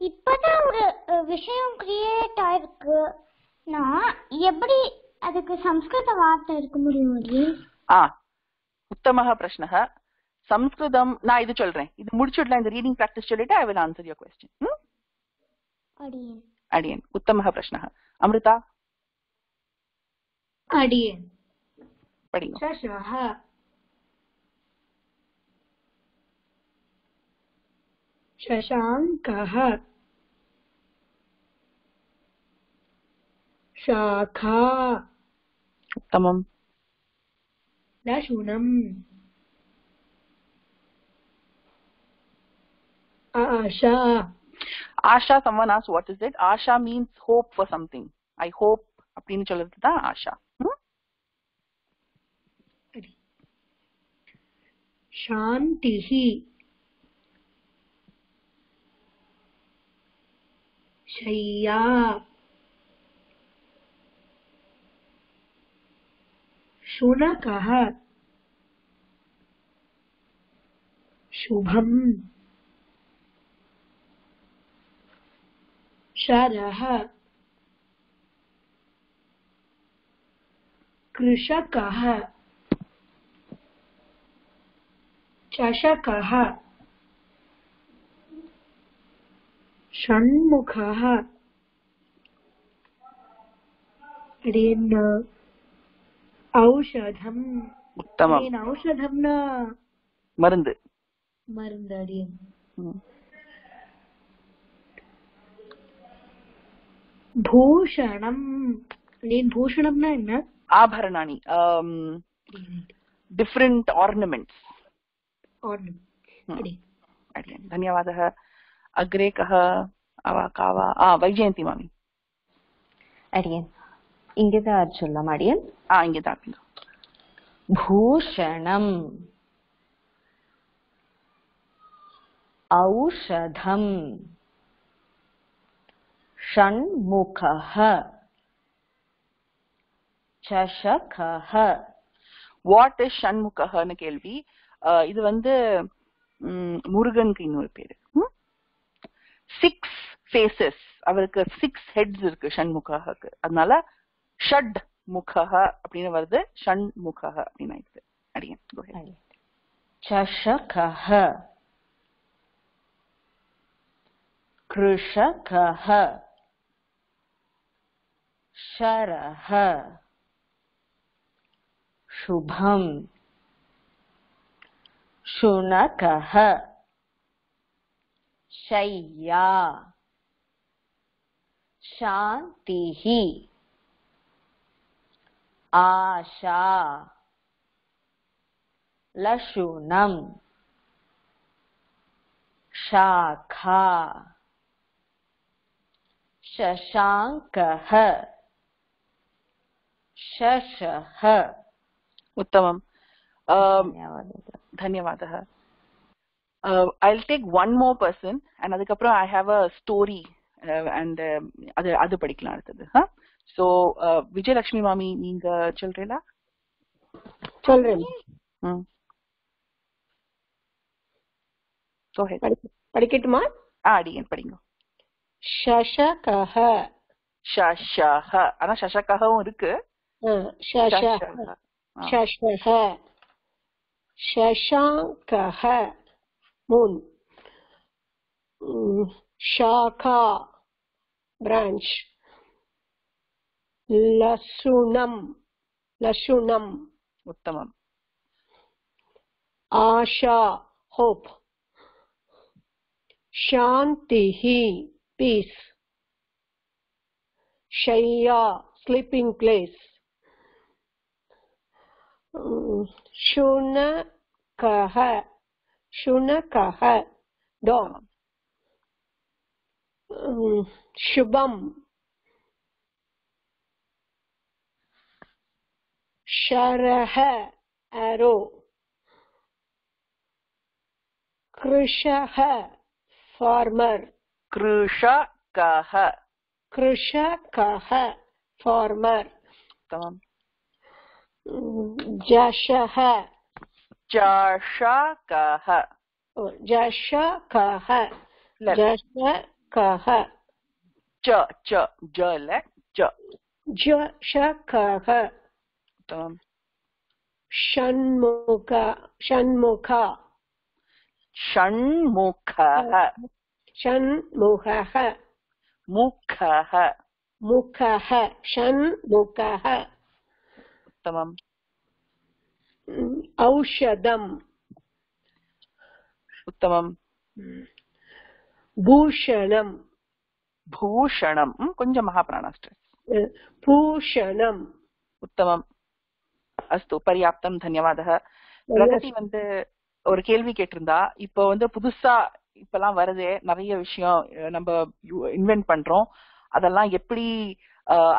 இப்பதான் ஒரு அஹ், விஷயம் கிரியேட் ஆயிருக்கு நான் எப்படி அதுக்கு சம்ஸ்கிருத வார்த்தை இருக்க முடியும் அடியன் ஆ உத்தமः प्रश्नः சம்ஸ்கிருதம் நான் இது சொல்றேன் இது முடிச்சுடலாம் இந்த ரீடிங் ப்ராக்டிஸ் சொல்லிட்டு I will answer your question அடியன் அடியன் உத்தமः प्रश्नः அமிர்தா அடியேன் படிங்க शशः शशाङ्कः शाखा उत्तमम् लशुनम् आशा Asha someone asked what is it Asha means hope for something i hope அப்படின்னு சொல்றது தான் ஆஷா ம்? शान्तिः शय्या शुनकः शुभम्। शरः कृषकः चषकः षण्मुखः। अडेन् औषधम् उत्तमम्. औषधं न मरंद मरुन्द् अडियम् हम्म. भूषणं. भूषणं न न आभरणानि अं, हम्म. डिफ्रेण्ट् आर्नमेण्ट्स् धन्यवादः. अग्रे कः? अवा कावा? वैजयन्ती मामि. இங்கதான் சொல்லலாம் அடியன் ஆ இங்கே தாக்குங்க भूषणम् औषधम् षण्मुखः चषकः வாட் இஸ் ஷண்முகன்னு கேள்வி அஹ் இது வந்து ம், முருகனுக்கு இன்னொரு பேரு சிக்ஸ் ஃபேசஸ் அவருக்கு சிக்ஸ் ஹெட்ஸ் இருக்கு ஷண்முகக்கு அதனால ஷட் முகஹ அப்படின்னு வருது ஷண்முகஹ அப்படின்னு ஆயிடுது அடியன் go ahead. चषकः कृषकः शरः शुभम् शुनकः शय्या शान्तिः आशा लशुनम् शाखा शशाङ्कः शशः उत्तमम् Um, धन्यवादः धन्यवादः I'll take one more person and அதுக்கப்புறம் I have a story and அது அது படிக்கலாம் அடுத்தது ஸோ விஜயலட்சுமி மாமி நீங்க சொல்றீங்களா? சொல்றேன். படிக்கட்டுமா? ஆ அடியன் படிங்க. ஷஷகஹ ஷஷஹ ஆனா ஷஷககவும் இருக்கு. ஷஷஹ ஷஷாங்கஹ மூன் ம், ஷாகா. பிரான்ச். लशुणं लशुणम् उत्तमम्। आशा होप्। शान्तिः पीस्। शय्या स्लीपिङ्ग् प्लेस्। शुनकः शुनकः। डोम् शुभम्। शरह एरो कृषः फार्मर्। कृषकः कृषकः फार्मर्। जषः जषकः जषकः जषकः च च जल च। जषकः Jashakah, ச ச ஜ இல்ல ஜ Jashakah, உத்தமம் Shanmukha, Shanmukha, ஷண்முகஹ Shanmukha, முகஹ Mukha, Shanmukha, உத்தமம் Mm, அஸ்து பர்யாப்தம் தன்யவாதः பிரகதி வந்து ஒரு கேள்வி கேட்டிருந்தா இப்போ வந்து புதுசா இப்பெல்லாம் வருதே நிறைய விஷயம் நம்ம இன்வென்ட் பண்றோம். அதெல்லாம் எப்படி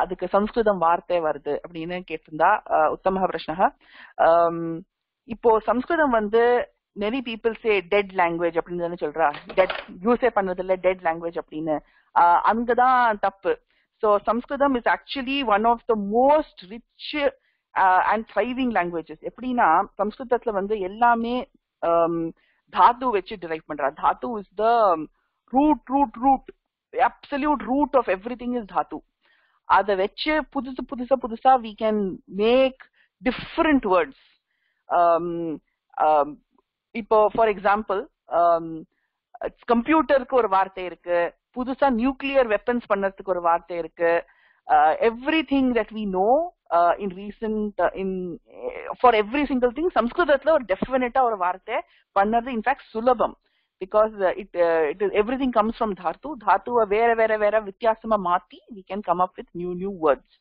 அதுக்கு சம்ஸ்கிருதம் வார்த்தை வருது அப்படின்னு கேட்டிருந்தா உத்தம பிரஷ்னக இப்போ சம்ஸ்கிருதம் வந்து பீப்புள் சே டெட் லாங்குவேஜ் அப்படின்னு சொல்றா. டெட் யூஸே பண்ணதில்ல டெட் லாங்குவேஜ் அப்படின்னு. அங்கதான் தப்பு. So Samskritam is actually one of the most rich and deriving languages எப்படின்னா சம்ஸ்கிருதத்துல வந்து எல்லாமே தாத்து வச்சு டிரைவ் பண்றா தாத்து is the root root root absolute root of everything is தாத்து அதை வச்சு புதுசு புதுசா புதுசா we can make different words இப்போ ஃபார் எக்ஸாம்பிள் கம்ப்யூட்டருக்கு ஒரு வார்த்தை இருக்கு. புதுசா நியூக்ளியர் வெப்பன்ஸ் பண்ணறதுக்கு ஒரு வார்த்தை இருக்கு. everything that we know in recent in for every single thing சம்ஸ்கிருதத்துல ஒரு டெஃபினட்டா ஒரு வார்த்தை பண்ணது இன்ஃபேக்ட் சுலபம் because it it everything comes from தாத்து தாத்துவை வேற வேற வேற வித்தியாசமா மாத்தி we can come up with new new words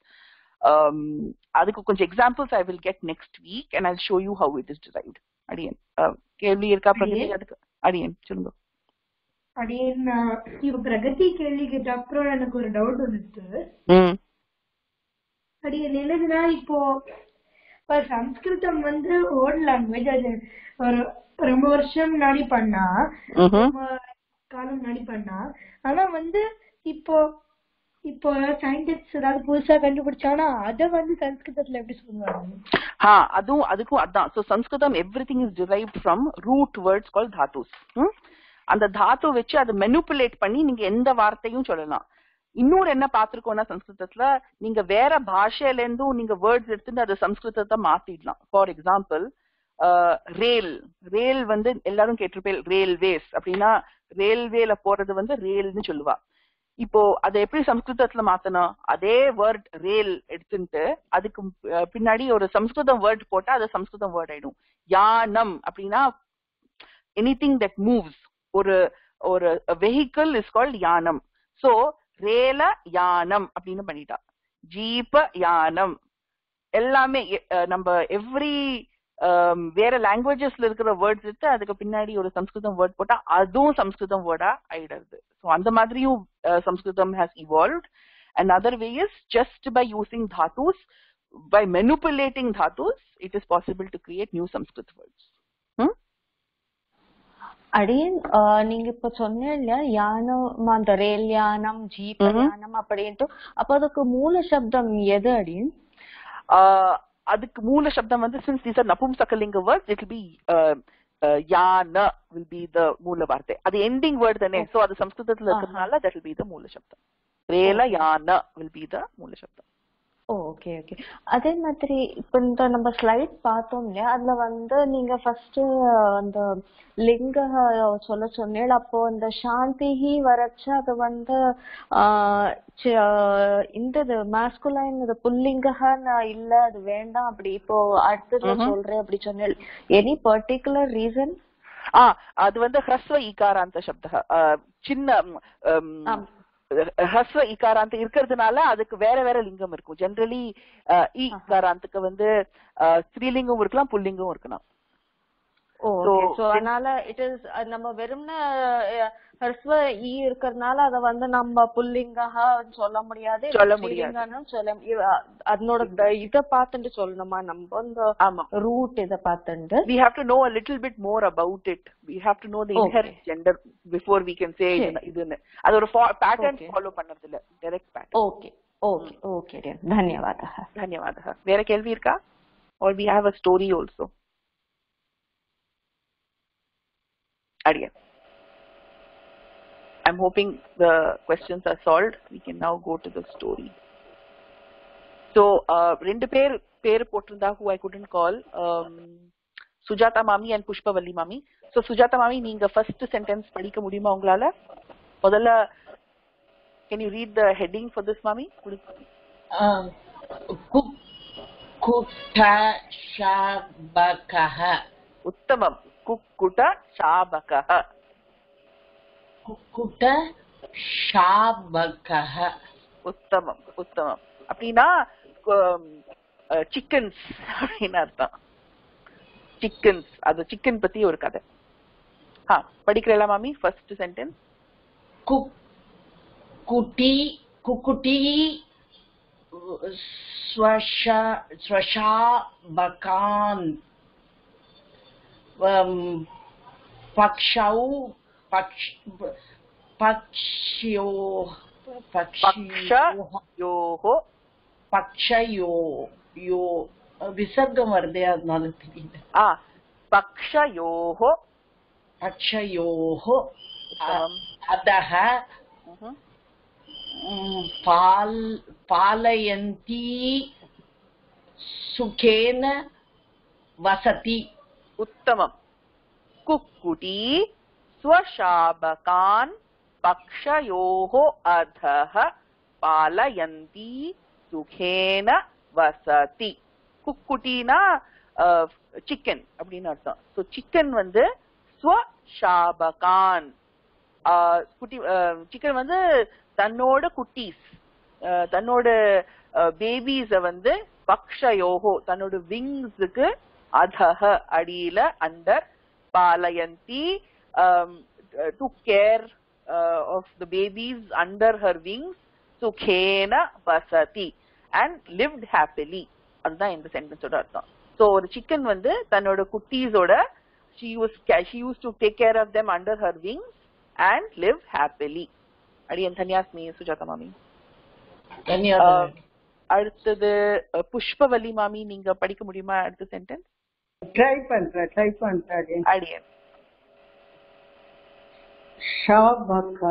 அதுக்கு கொஞ்சம் examples I will get next week and I show you how it is derived அடியன் அஹ், கேள்வி இருக்கா பிரகதி அதுக்கு அடியன் சொல்லுங்க நான் இப்ப பிரகதி கேட்ட அப்புறம் எனக்கு ஒரு டவுட் வந்துச்சு. அப்படியே என்னதுன்னா இப்போ சம்ஸ்கிருதம் வந்து ஓல்ட் லாங்குவேஜ் அது ஒரு ரொம்ப வருஷம் முன்னாடி பண்ணா. ரொம்ப காலம் முன்னாடி பண்ணா. ஆனா வந்து இப்போ இப்போ சயின்டிஸ்ட் ஏதாவது புதுசா கண்டுபிடிச்சானா அத வந்து சம்ஸ்கிருதத்துல எப்படி சொல்லுவாங்க? ஹா அதுவும் அதுக்கும் அதான். So Samskritam everything is derive from root words call தாத்துஸ் அந்த தாத்து வச்சு அதை மெனுப்புலேட் பண்ணி நீங்க எந்த வார்த்தையும் சொல்லலாம். இன்னொரு என்ன பார்த்திருக்கோம்னா சம்ஸ்கிருதத்துல நீங்க வேற பாஷையில இருந்தும் நீங்க வேர்ட்ஸ் எடுத்துட்டு அதை சம்ஸ்கிருதத்தை மாத்திடலாம். ஃபார் எக்ஸாம்பிள் ரேல் ரேல் வந்து எல்லாரும் கேட்டிருப்பேன் ரேல்வேஸ் அப்படின்னா ரயில்வேல போறது வந்து ரேல்னு சொல்லுவா. இப்போ அதை எப்படி சம்ஸ்கிருதத்துல மாத்தணும்? அதே வேர்ட் ரேல் எடுத்துட்டு அதுக்கு பின்னாடி ஒரு சம்ஸ்கிருதம் வேர்ட் போட்டா அது சம்ஸ்கிருதம் வேர்ட் ஆயிடும். யானம் அப்படின்னா எனிதிங் தட் மூவ்ஸ் ஒரு ஒரு வெஹிக்கிள் இஸ் கால்ட் யானம். சோ ரேல யானம் அப்படின்னு பண்ணிட்டா. ஜீப யானம். எல்லாமே நம்ம எவ்ரி um, வேற லாங்குவேஜஸ்ல இருக்கிற வேர்ட்ஸ் எடுத்து அதுக்கு பின்னாடி ஒரு சம்ஸ்கிருதம் வேர்ட் போட்டா அதுவும் சம்ஸ்கிருதம் வேர்டா ஆயிடுறது ஸோ அந்த மாதிரியும் Samskritam has evolve another way is just by using dhatus by manipulating dhatus it is possible to create new sanskrit words? அடியன் நீங்க இப்ப சொன்னீங்க இல்லையா? யானம் அந்த ரேல் யானம் ஜீப் யானம் அப்படின்ட்டு. அப்ப அதுக்கு மூல சப்தம் எது அடியன் அதுக்கு மூல சப்தம் வந்து napumsakalinga words it will be uh, uh, yana will be the மூல வார்த்தை. அது ending word தானே. so அது சம்ஸ்கிருதத்துல இருக்கிறதுனால that will be the மூல சப்தம். ரேல யான will be the மூல சப்தம். ஓகே ஓகே அதே மாதிரி இப்ப இந்த நம்ம ஸ்லைட் பார்த்தோம் இல்லையா? அதுல வந்து நீங்க ஃபர்ஸ்ட் அந்த லிங்க சொல்ல சொன்னீங்க அப்போ அந்த சாந்திஹி வரச்ச அது வந்து இந்த மாஸ்குலைன் இது புல்லிங்கன்னு இல்ல அது வேண்டாம் அப்படி. இப்போ அடுத்ததுல ம்ஹும். சொல்றேன் அப்படி சொன்னேன். எனி பர்டிகுலர் ரீசன் ஆ அது வந்து ஹ்ரஸ்வ ஈகாராந்த சப்த சின்ன. ஹஸ்வ இகாராந்த் இருக்கிறதுனால அதுக்கு வேற வேற லிங்கம் இருக்கும். ஜெனரலி ஈகாராந்துக்கு வந்து அஹ், ஸ்ரீலிங்கம் இருக்கலாம் புல்லிங்கம் இருக்கலாம். ஓ So, சோ அதனால இட் இஸ் நம்ம வெறும்ன ஹர்ஸ்வ ஈ இருக்கிறதுனால அத வந்து நம்ம புல்லிங்கஹா சொல்ல முடியாது சொல்ல முடியாது. சொல்ல அதனோட இத பார்த்துட்டு சொல்லணுமா? நம்ம இந்த ஆமா. ரூட் இத பாத்துட்டு we have to know a little bit more about it. We have to know the inherent okay. gender before we can say இதுன்னு. அது ஒரு பேட்டர்ன் ஃபாலோ பண்றது இல்ல direct pattern okay okay okay தன்யவாதः தன்யவாதः வேற கேள்வி இருக்கா? Or we have a story also? Adieu. I'm hoping the questions are solved. We can now go to the story. So ரெண்டு பேர் பேர் போட்டிருந்தா who I couldn't call Sujatha மாமி அண்ட் புஷ்பவல்லி மாமி ஸோ சுஜாதா மாமி நீங்க ஃபர்ஸ்ட் சென்டென்ஸ் படிக்க முடியுமா உங்களால? முதல்ல can you read the heading for this மாமி உத்தமம். குக்குட ஷாபகஹ குக்குட ஷாபகஹ. உத்தமம் உத்தமம். அப்படின்னா சிக்கன்ஸ் அப்படின்னு அர்த்தம். சிக்கன்ஸ் அது சிக்கன் பத்தி ஒரு கதை. ஆ படிக்கிறல மாமி? ஃபர்ஸ்ட் சென்டென்ஸ் குக் குட்டி குக்குட்டி ஸ்வஷாபகான். பக்ஷௌ पक्षौ पक्ष पक्ष्यो पक्ष्योः யோஹோ पक्षयो यो விசர்க்கம் வருதே அதனால தெரியல ஆ பக்ஷயோஹோ पक्षयोः उत्तमम् अतः ம்ஹும். म्, पाल् पालयन्ती सुखेन वसति उत्तमम् कुक्कुटी स्वशाबकान् पक्षयोः अधः पालयन्ती சுகேன வசதி குக்குட்டினா சிக்கன் அப்படின்னு அர்த்தம் ஸோ சிக்கன் வந்து ஸ்வஷாபகான் ஆஹ் குட்டி சிக்கன் வந்து தன்னோட குட்டீஸ் தன்னோட பேபிஸ வந்து பக்ஷயோகோ தன்னோட விங்ஸுக்கு அதக அடியில under பாலயந்தி to care of the babies under her wings சுகேன வசதி அண்ட் லிவ்ட் ஹாப்பிலி அதுதான் இந்த சென்டென்ஸோட அர்த்தம். ஸோ ஒரு சிக்கன் வந்து தன்னோட குட்டீஸோட she was she used to take care of them under her wings and live happily. அடியன் தன்யாஸ்மி சுஜாதா மாமி. தன்யவாதம் அடுத்தது அஹ், புஷ்பவல்லி மாமி நீங்க படிக்க முடியுமா அடுத்த சென்டென்ஸ் ட்ரை பண்றேன் ட்ரை பண்றேன் அடியன். ஷாபக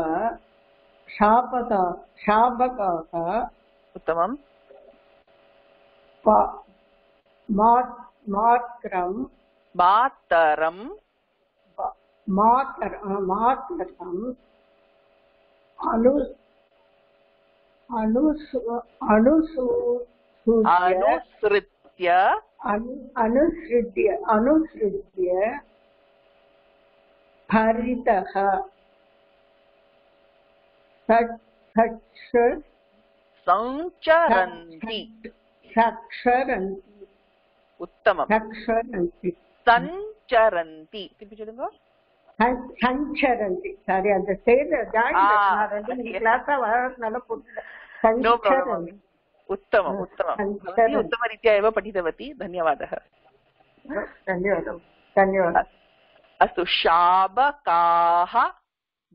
ஷாபக ஷாபகாக. உத்தமம் பா- மா- மாத்திரம் மாத்தரம்। ப- மாத்தர மாத்திரம். அனு அனுசு அனுசூ அனுசிருத்திய உத்தமம் சக்ஷரந்தி சஞ்சரந்தி திருப்பி சொல்லுங்க சஞ்- சஞ்சரந்தி சாரி அந்த செய்த ஜாயின் ஆ, நான் ரெண்டு மூணு okay. கிளாஸா வரதுனால போட்டுட்டேன் No problem, சஞ்சரந்தி उत्तमम् उत्तमम् सञ्चरन्- भवती उत्तमरीत्या एव पठितवती धन्यवादः धन्यवादः धन्यवादः अस्तु शाबकाः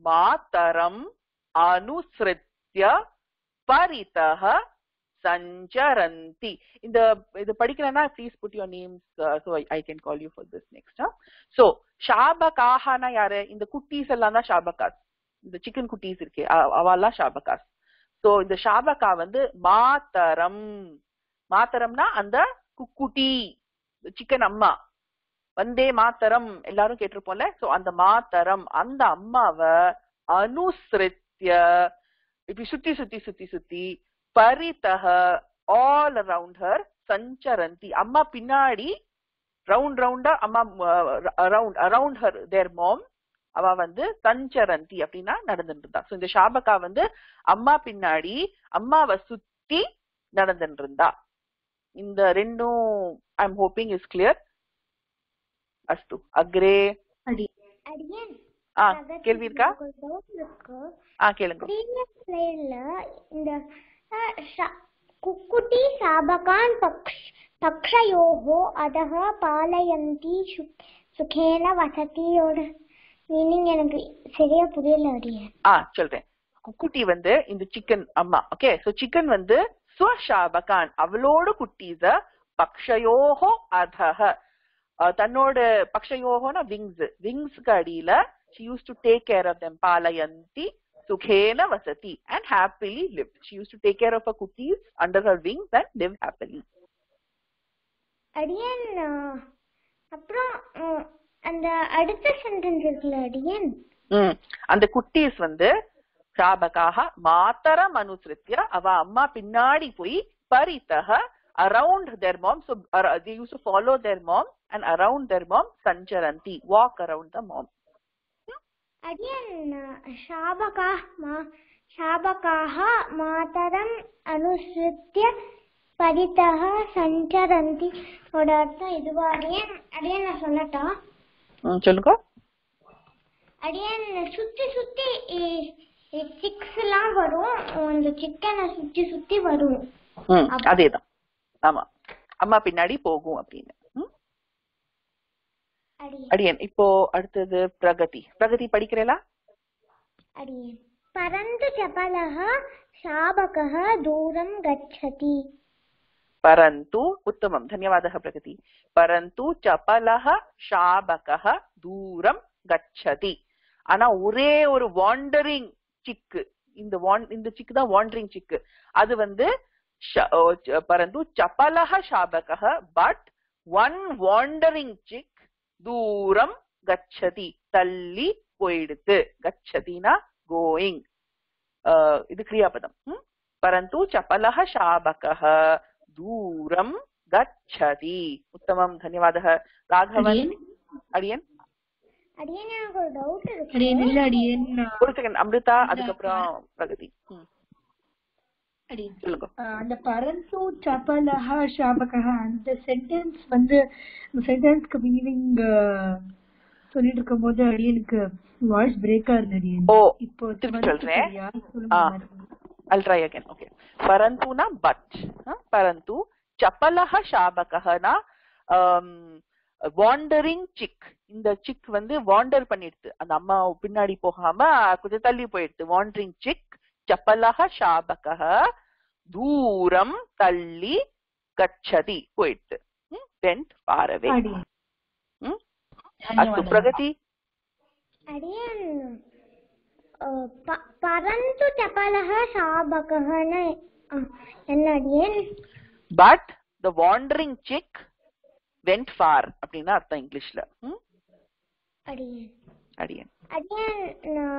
मातरम् அனுசிருத்திய பரிதக சஞ்சரந்தி. இந்த இது படிக்கலன்னா please put your names so I can call you for this next so ஷாபகாஹானா யாரு? இந்த குட்டீஸ் எல்லாம் தான் ஷாபகாஸ். இந்த சிக்கன் குட்டீஸ் இருக்கு அவெல்லாம் ஷாபகாஸ். ஸோ இந்த ஷாபகா வந்து மாத்தரம். மாத்தரம்னா அந்த குக்குட்டி சிக்கன் அம்மா. வந்தே மாத்தரம். எல்லாரும் கேட்டிருப்போம்ல? ஸோ அந்த மாத்தரம். அந்த அம்மாவை அனுசிரித் அனுசிருத்திய இப்படி சுத்தி சுத்தி சுத்தி சுத்தி பரிதக ஆல் அரவுண்ட் ஹர் சஞ்சரந்தி. அம்மா பின்னாடி ரவுண்ட் ரவுண்டா அம்மா around around her their mom அவ வந்து சஞ்சரந்தி அப்படின்னா நடந்துட்டு இருந்தா சோ இந்த ஷாபகா வந்து அம்மா பின்னாடி அம்மாவை சுத்தி நடந்துட்டு இருந்தா இந்த ரெண்டும் I am hoping is clear அஸ்து அக்ரே. அடியன். ஆ கேள்வி இருக்கா ஆ கேளுங்க. இந்த குக்குட்டி சாபகான் பக்ஷ் பக்ஷயோகோ அதக பாலயந்தி சு- சுகேன வசதியோட. மீனிங் எனக்கு சரியா புரியல அடியன் ஆ சொல்றேன். குக்குட்டி வந்து இந்த சிக்கன் அம்மா ஓகே சோ சிக்கன் வந்து ஸ்வஷாபகான் அவளோட குட்டீஸ பக்ஷயோகோ அதக அஹ், தன்னோட பக்ஷயோகோனா விங்ஸ் விங்ஸ்க்கு அடியில she used to take care of them பாலயந்தி சுகேன வசதி and happily lived she used to take care of her cookies under her wings and live happily அடியன் அப்புறம் அந்த அடுத்த சென்டென்ஸ் இருக்குல்ல அடியன் அந்த குட்டீஸ் வந்து சாபகாக மாத்தரம் அனுசிருத்திய அவ அம்மா பின்னாடி போய் பரித்தக around their mom so ar- they used to follow their mom and around their mom sancharanti walk around அடியன் ஷாபகா மா ஷாபகாः மாதரம் அனுசிருத்திய பரிதः சஞ்சரந்தி ஓட அர்த்தம் இதுவா அடியன் அடியன் நான் சொல்லட்டா சொல்லுங்க அடியேன் சுத்தி சுத்தி சிக்ஸ் எல்லாம் வரும் அந்த சிக்கனை சுத்தி சுத்தி வரும் அதேதான் ஆமா அம்மா பின்னாடி போகும் அப்படின்னு? அடியன். இப்போ அடுத்தது பிரகதி. பிரகதி படிக்கிறேளா அடியன். பரந்து சபலக சாபகः தூரம் கச்சதி. பரந்து உத்தமம். தன்யவாதः பிரகதி. பரந்து சபலக சாபகः தூரம் கச்சதி. ஆனா ஒரே ஒரு வாண்டரிங் சிக்கு இந்த வான் இந்த சிக்கு தான் வாண்டரிங் சிக்கு அது வந்து பரந்து சபலக சாபகः பட் ஒன் வாண்டரிங் சிக் தூரம் கச்சதி தள்ளி போயிடுது கச்சதினா கோயிங் இது கிரியாபதம். பரந்து சபலக சாபக தூரம் கச்சதி. உத்தமம் தன்யவாதக ராகவன்? அடியன்? ஒரு செகண்ட் அமிர்தா அதுக்கப்புறம் பிரகதி. அந்த பரந்து சபலஹ ஷாபகஹ அந்த சென்டென்ஸ் வந்து சென்டென்ஸ்க்கு மீனிங் சொல்லிட்டு இருக்கும் போது அடியனுக்கு வாய்ஸ் பிரேக் ஆகுது ஓ இப்போ திரும்ப சொல்றேன் I'll try again. Okay. Parantu na but. Huh? Parantu chapalaha shabakaha wandering chick இந்த சிக் வந்து வாண்டர் பண்ணிடுது அந்த அம்மா பின்னாடி போகாம கொஞ்சம் தள்ளி போயிடுது வாண்டரிங் சிக் சப்பலஹ ஷாபகः தூரம் தள்ளி கச்சதி போயிடுது வெண்ட் பாரவே அடியேன் அஸ்து பிரகதி அடியேன் அஹ், ப- பரந்து சபலः शाबकः என்ன அடியேன் but the wandering sick went for அப்படின்னு அர்த்தம் இங்கிலீஷ்ல ம்? அடியேன் அடியன் அடியேன் நான் இது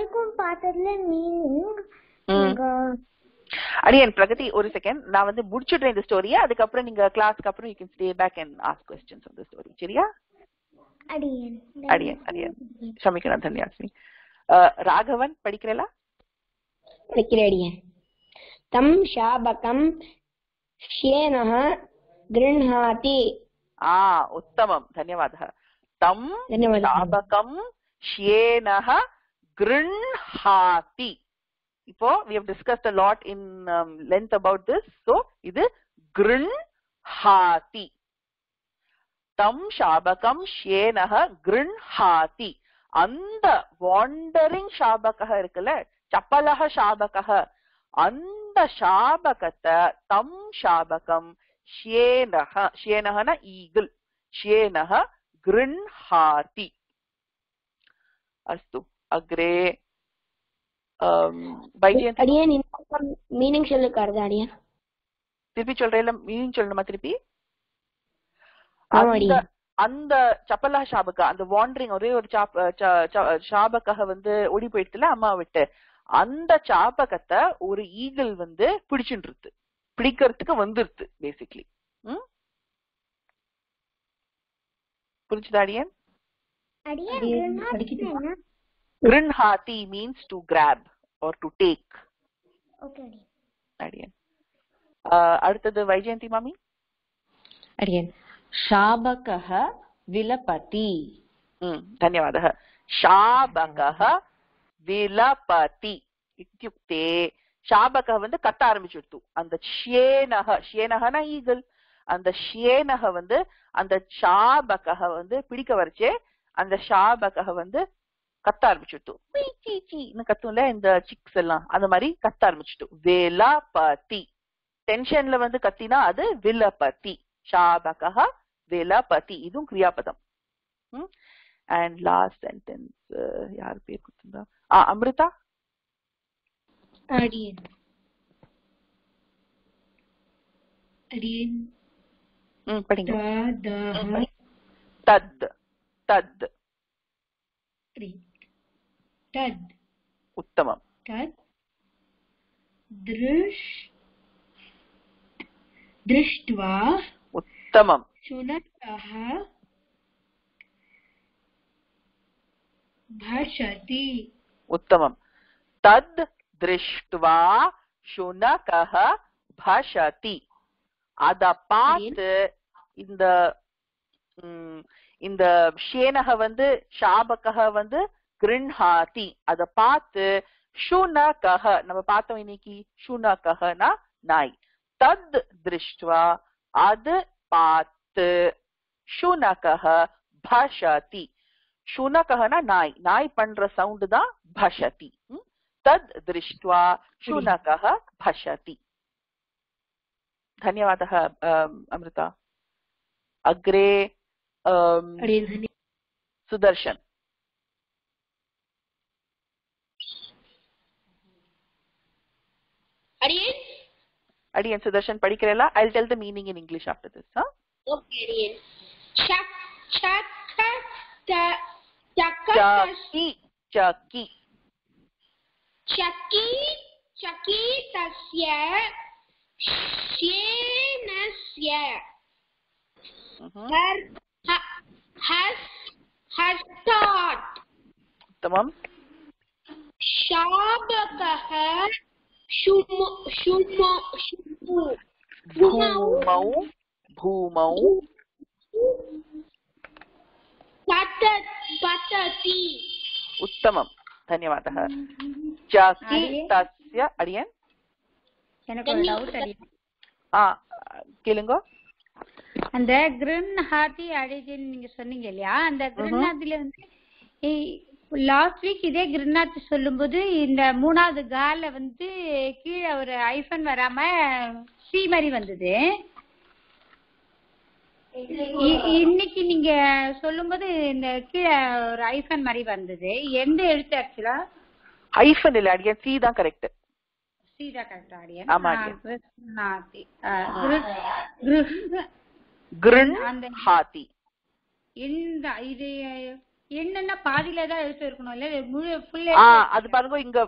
வரைக்கும் பார்த்ததுல மீனிங் ம். அடியன் பிரகதி ஒரு செகண்ட் நான் வந்து முடிச்சுடுறேன் இந்த ஸ்டோரியை அதுக்கப்புறம் நீங்க கிளாஸ்க்கு அப்புறம் you can stay back and ask questions on the story சரியா அடியேன் அடியன் அடியன் ஷமிக்கணும் தன்யாஸ்மி ராகவன் படிக்கிறேலா प्रकिरेडियन् तं शाबकं श्येनः गृह्णाति ஆ உத்தமம் தன்யவாதः தம் धन्यवादः சாபகம் ஷ்யேனஹ கிருண்ஹாதி. இப்போ we have discussed a lot in um, length about this. So இது கிருண்ஹாதி. தம் ஷாபகம் ஷேனக கிருண்ஹாதி. அந்த வாண்டரிங் ஷாபக இருக்குல்ல சப்பலக ஷாபக அந்த ஷாபகத்தை தம் ஷாபகம் ஷேனக ஷேனகன ஈகிள் ஷேனக கிருண்ஹாதி. அஸ்து. அக்ரே மீனிங் சொல்லு கருதா திருப்பி சொல்றேல மீனிங் சொல்லணுமா திருப்பி? அந்த சப்பல்லா ஷாபக்கா அந்த வாண்டரிங் ஒரே ஒரு ஷாபக்காக வந்து ஓடி போயிடுதுல அம்மா விட்டு. அந்த சாபகத்தை ஒரு ஈகிள் வந்து பிடிச்சுட்டு பிடிக்கிறதுக்கு வந்துருது பேசிக்லி ம்? புரிஞ்சுதா அடியன்? அடியேன் அடியேன் கிருணாதி படிக்கட்டுமா? என்ன கிருண்ஹாதி means to grab or to take okay அடியேன் அடியன் ஆஹ் அடுத்தது வைஜெயந்தி மாமி अडियन् शाबकः विलपति ம் धन्यवादः शाबकः विलपति इत्युक्ते शाबकः வந்து கத்த ஆரம்பிச்சுடுத்து அந்த ஷேனக ஷேனகனா ஈகிள் அந்த ஷேனக வந்து அந்த ஷாபகக வந்து பிடிக்க வரைச்சே அந்த ஷாபகக வந்து கத்த ஆரம்பிச்சுடுத்து. "உய், சீ, சீன்னு கத்தும்ல இந்த சிக்ஸ் எல்லாம். அந்த மாதிரி கத்த ஆரம்பிச்சுட்டு வேலாபதி. டென்ஷன்ல வந்து கத்தினா அது விலபதி ஷாபகः விலபதி. இதுவும் கிரியாபதம். அண்ட் லாஸ்ட் சென்டென்ஸ் யார் பேர் கொடுத்திருந்தா? ஆ அமிர்தா? அடியேன் அடியேன் ம் படிங்க. தத் தத். அடியேன் தத் உத்தமம் तत् दृश् दृष्ट्वा உத்தமம் शुनकः भाषति உத்தமம் தத் திருஷ்டுவா சுனகஹ பஷதி அத பார்த்து இந்த ம், இந்த ஷேனக வந்து ஷாபகக வந்து கிருண்ஹாதி அத பார்த்து ஷுனகஹ நம்ம பார்த்தோம் இன்னைக்கு ஷுனகஹனா நாய் தத் திருஷ்டுவா அது பார்த்து ஷுனகஹ பஷதி ஷுனகஹனா நாய் நாய் பண்ற சவுண்ட் தான் பஷதி ம்? தத் திருஷ்டுவா ஷுனகஹ பஷதி धन्यवादः अम्, अमृता अग्रे अम्, Aryan? Aryan, Sudarshan, padi Kerala. I'll tell the meaning in English after this. Huh? Okay, Aryan. Chak, chak, ta, taka, Chaki, Chaki. Chaki, Chaki, tasya, shenasya. Har, has, has taught. Tamam. Shabakha. भूमौ, भूमौ भूमौ पत, पतति, उत्तमम् धन्यवादः चकी अडियन? तस्य अडियन எனக்கு ஒரு டவுட் அடியும் ஆ கேளுங்க அந்த கிரின் ஹாத்தி அடிஜின் நீங்க சொன்னீங்க இல்லையா அந்த கிரின்னாத்தில வந்து லாஸ்ட் வீக் இதே கிரின்னாத் சொல்லும்போது இந்த மூணாவது கால வந்து கீழே ஒரு ஐஃபன் வராம சி மாதிரி வந்தது. இன்னைக்கு நீங்க சொல்லும்போது இந்த கீழே ஒரு ஐஃபன் மாதிரி வந்தது. எந்த எழுத்து ஆக்சுவலா ஹைஃபன் இல்ல அடியன் சி தான் கரெக்ட் சீதா கரெக்ட் ஆடியன் ஆமா, கிருண் ஹாத்தி இந்த இது என்னன்னா பாதியில தான் எழுத்து இருக்கணும்? இல்ல முழு ஃபுல் ஆ அது பாருங்க இங்க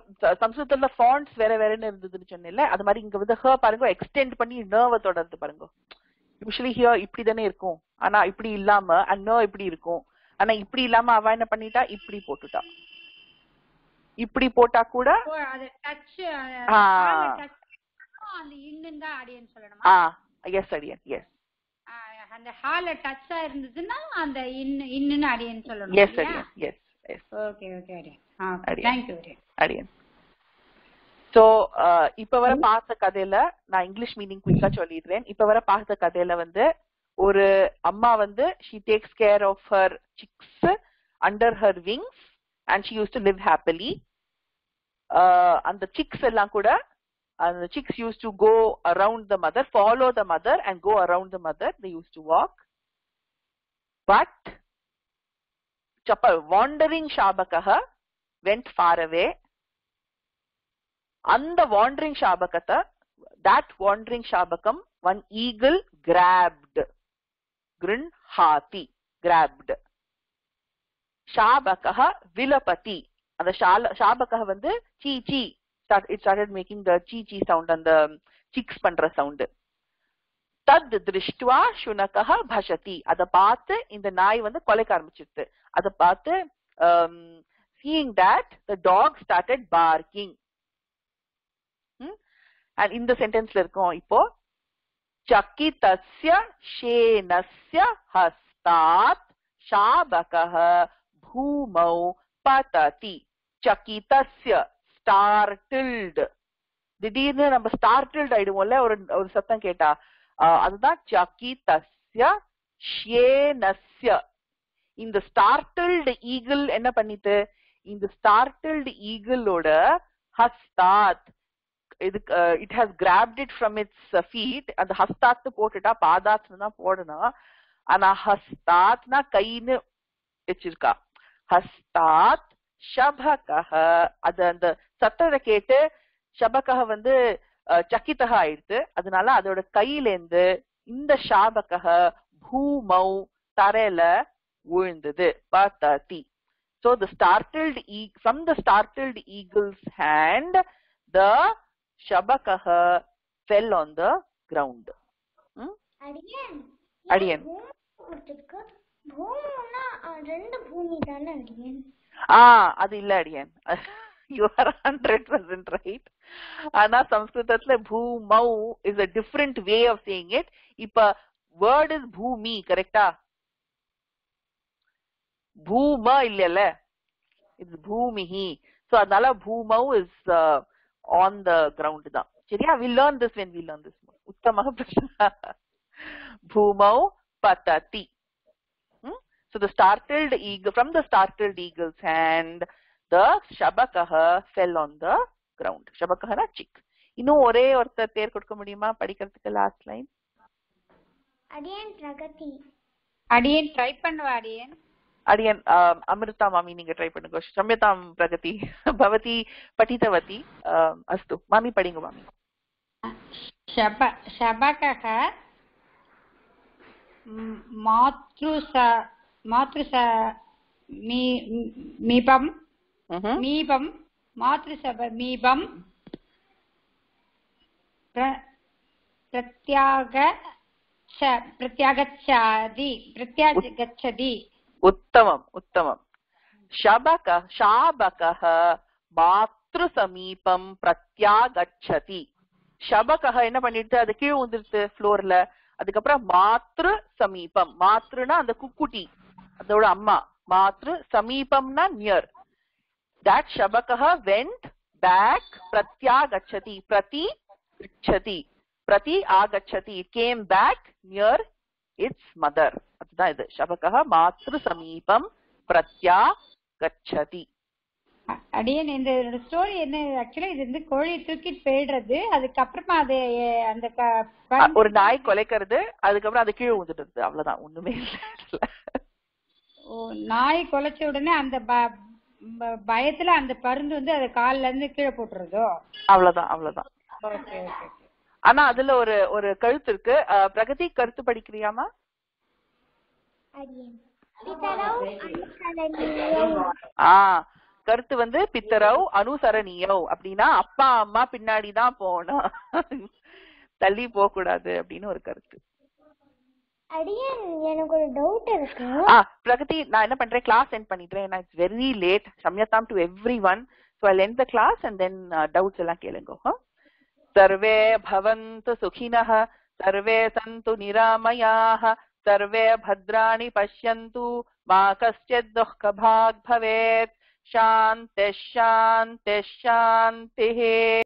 சம்ஸ்கிருதத்துல ஃபாண்ட்ஸ் வேற வேறன்னு இருந்ததுன்னு சொன்னேன்ல அது மாதிரி இங்க வந்து ஹ பாருங்க எக்ஸ்டெண்ட் பண்ணி நர்வ தொடர்ந்து பாருங்க. யூஸ்வலி ஹியர் இப்படி தானே இருக்கும். ஆனா இப்படி இல்லாம அண்ட் நோ இப்படி இருக்கும். ஆனா இப்படி இல்லாம அவ என்ன பண்ணிட்டா? இப்படி போட்டுட்டா. இப்படி போட்டா கூட எஸ் அடியன் எஸ் அந்த ஹால டச்சா இருந்ததுன்னா அந்த இன்னு இன்னுன்னு அடியன் சொல்லணும் எஸ் அடியன் எஸ் எஸ் ஓகே ஓகே அடியன் சோ இப்ப வர பார்த்த கதையில நான் இங்கிலீஷ் மீனிங் குயிக்கா சொல்லிடுறேன். இப்ப வர பார்த்த கதையில வந்து ஒரு அம்மா வந்து she takes care of her chicks under her wings and she use to live happily அந்த சிக்ஸ் எல்லாம் கூட and the chicks used to go around the mother, follow the mother and go around the mother. They used to walk. But Chapa, wandering Shabakaha went far away. And the wandering Shabakata, that wandering Shabakam, one eagle grabbed. Grin hati, grabbed. Shabakaha vilapati. அந்த ஷாபகா வந்து சீ சீ start it started making the chi chi sound and the chicks பண்ற sound. தத் திருஷ்டுவா சுனகா பஷதி அத பார்த்து இந்த நாய் வந்து கொலைக்க ஆரம்பிச்சிருது அத பார்த்து seeing that the dog started barking and இந்த சென்டென்ஸ்ல இருக்கோம் இப்போ சக்கிதஸ்ய ஷேனஸ்ய ஹஸ்தாத் ஷாபகः பூமௌ பததி சக்கிதஸ்ய ஸ்டார்டில்டு திடீர்னு நம்ம ஸ்டார்டில்டு ஆயிடுவோம்ல ஒரு ஒரு சத்தம் கேட்டா. அதுதான் சக்கி தஸ்ய ஷேனஸ்ய இந்த ஸ்டார்டில்டு ஈகிள் என்ன பண்ணிட்டு? இந்த ஸ்டார்டில்டு ஈகிளோட ஹஸ்தாத் இது it has grabbed it from its feet அந்த ஹஸ்தாத் போட்டுட்டா பாதாத்னு தான் போடணும் ஆனா ஹஸ்தாத்னா கைன்னு வச்சிருக்கா. ஹஸ்தாத் ஷபகஹ. அது அந்த சத்தத்தை கேட்டு ஷபகஹ வந்து சக்கித்தக ஆயிடுத்து. அதனால அதோட கையிலேந்து இந்த ஷாபகஹ பூமௌ தரையில விழுந்தது பத்ததி So the startled e- from the startled eagle's hand, the shabakaha fell on the ground. Hmm? அடியன். அடியன். ரெண்டு பூமி தானே அடியன். ஆ அது இல்ல அடியன் you are hundred percent right ஆனா சம்ஸ்கிருதத்துல பூமௌ is a different way of saying it இப்ப வேர்ட் இஸ் பூமி கரெக்டா பூம இல்லல்ல இட்ஸ் பூமிஹி சோ அதனால பூமௌ இஸ் ஆன் த கிரவுண்ட் தான் சரியா we learn this when we learn this உத்தம பிரச்சன பூமௌ பததி Hmm? So the startled eagle, from the startled eagle's hand, the shabakaha fell on the ground. Shabakaha na chick. இன்னும் ஒரே ஒருத்தர் பேர் கொடுக்க முடியுமா படிக்கிறதுக்கு லாஸ்ட் லைன் அடியேன் பிரகதி அடியேன் ட்ரை பண்ணுவா அடியேன் அடியன் ஆம், அமிர்தா மாமி நீங்க ட்ரை பண்ணுங்க சம்யதாம் பிரகதி பவதி படித்தவதி ஆம், அஸ்து மாமி படிங்க மாமி शब शबकः म्, மீபம் మీపం మీపం మాతృసభ మీపం ప్రత్యాగ ప్రత్యాగచ్చాది ప్రత్యాగచ్చది ఉత్తమం ఉత్తమం శబక శాబక மாத்ருசமீபம் பிரத்யாகச்சதி. ஷபகஹ என்ன பண்ணிட்டு அது கீழே வந்துருச்சு ஃப்ளோர்ல அதுக்கப்புறம் மாத்ரு சமீபம் மாத்ருனா அந்த குக்குட்டி. அதோட அம்மா மாத்ரு சமீபம்னா near that shabakah went back pratyagachati prati gachati prati agachati it came back near its mother. அதுதான் இது. சபகः மாத்ரு சமீபம் பிரத்யா கச்சதி அடியேன் இந்த ஸ்டோரி என்ன? ஆக்சுவலா இது வந்து கோழி தூக்கிட்டு போயிடுறது. அதுக்கப்புறமா அது அந்த ஒரு நாய் கொலைக்கிறது. அதுக்கப்புறம் அது கீழே விழுந்துடுது அவ்வளவுதான். ஒண்ணுமே இல்ல. நாய் கொலைச்ச உடனே அந்த பயத்துல அந்த பருந்து வந்து அது கால்ல இருந்து கீழே போட்டுறதோ அவ்வளவுதான் அவ்வளவுதான். ஓகே ஓகே ஆனா அதுல ஒரு ஒரு கழுத்து இருக்கு. பிரகதி கருத்து படிக்கிறியாமா அடியேன். பிதரௌ அனுசரணியம் ஆ கருத்து வந்து பித்தரவ் அனுசரணியோ அப்படின்னா அப்பா அம்மா பின்னாடி தான் போகணும். தள்ளி போக கூடாது அப்படின்னு ஒரு கருத்து. எனக்கு ஒரு டவுட் இருக்கு ஆ பிரகதி நான் என்ன பண்றேன் கிளாஸ் சென்ட் பண்ணிடுறேன் ஏன்னா it's very late சம்யதாம் to everyone so I len the class and then doubts எல்லாம் கேளுங்க huh? सर्वे भवन्तु सुखिनः सर्वे सन्तु निरामयाः सर्वे भद्राणि पश्यन्तु मा कश्चित् दुःखभाग् भवेत् शान्तिः शान्तिः शान्तिः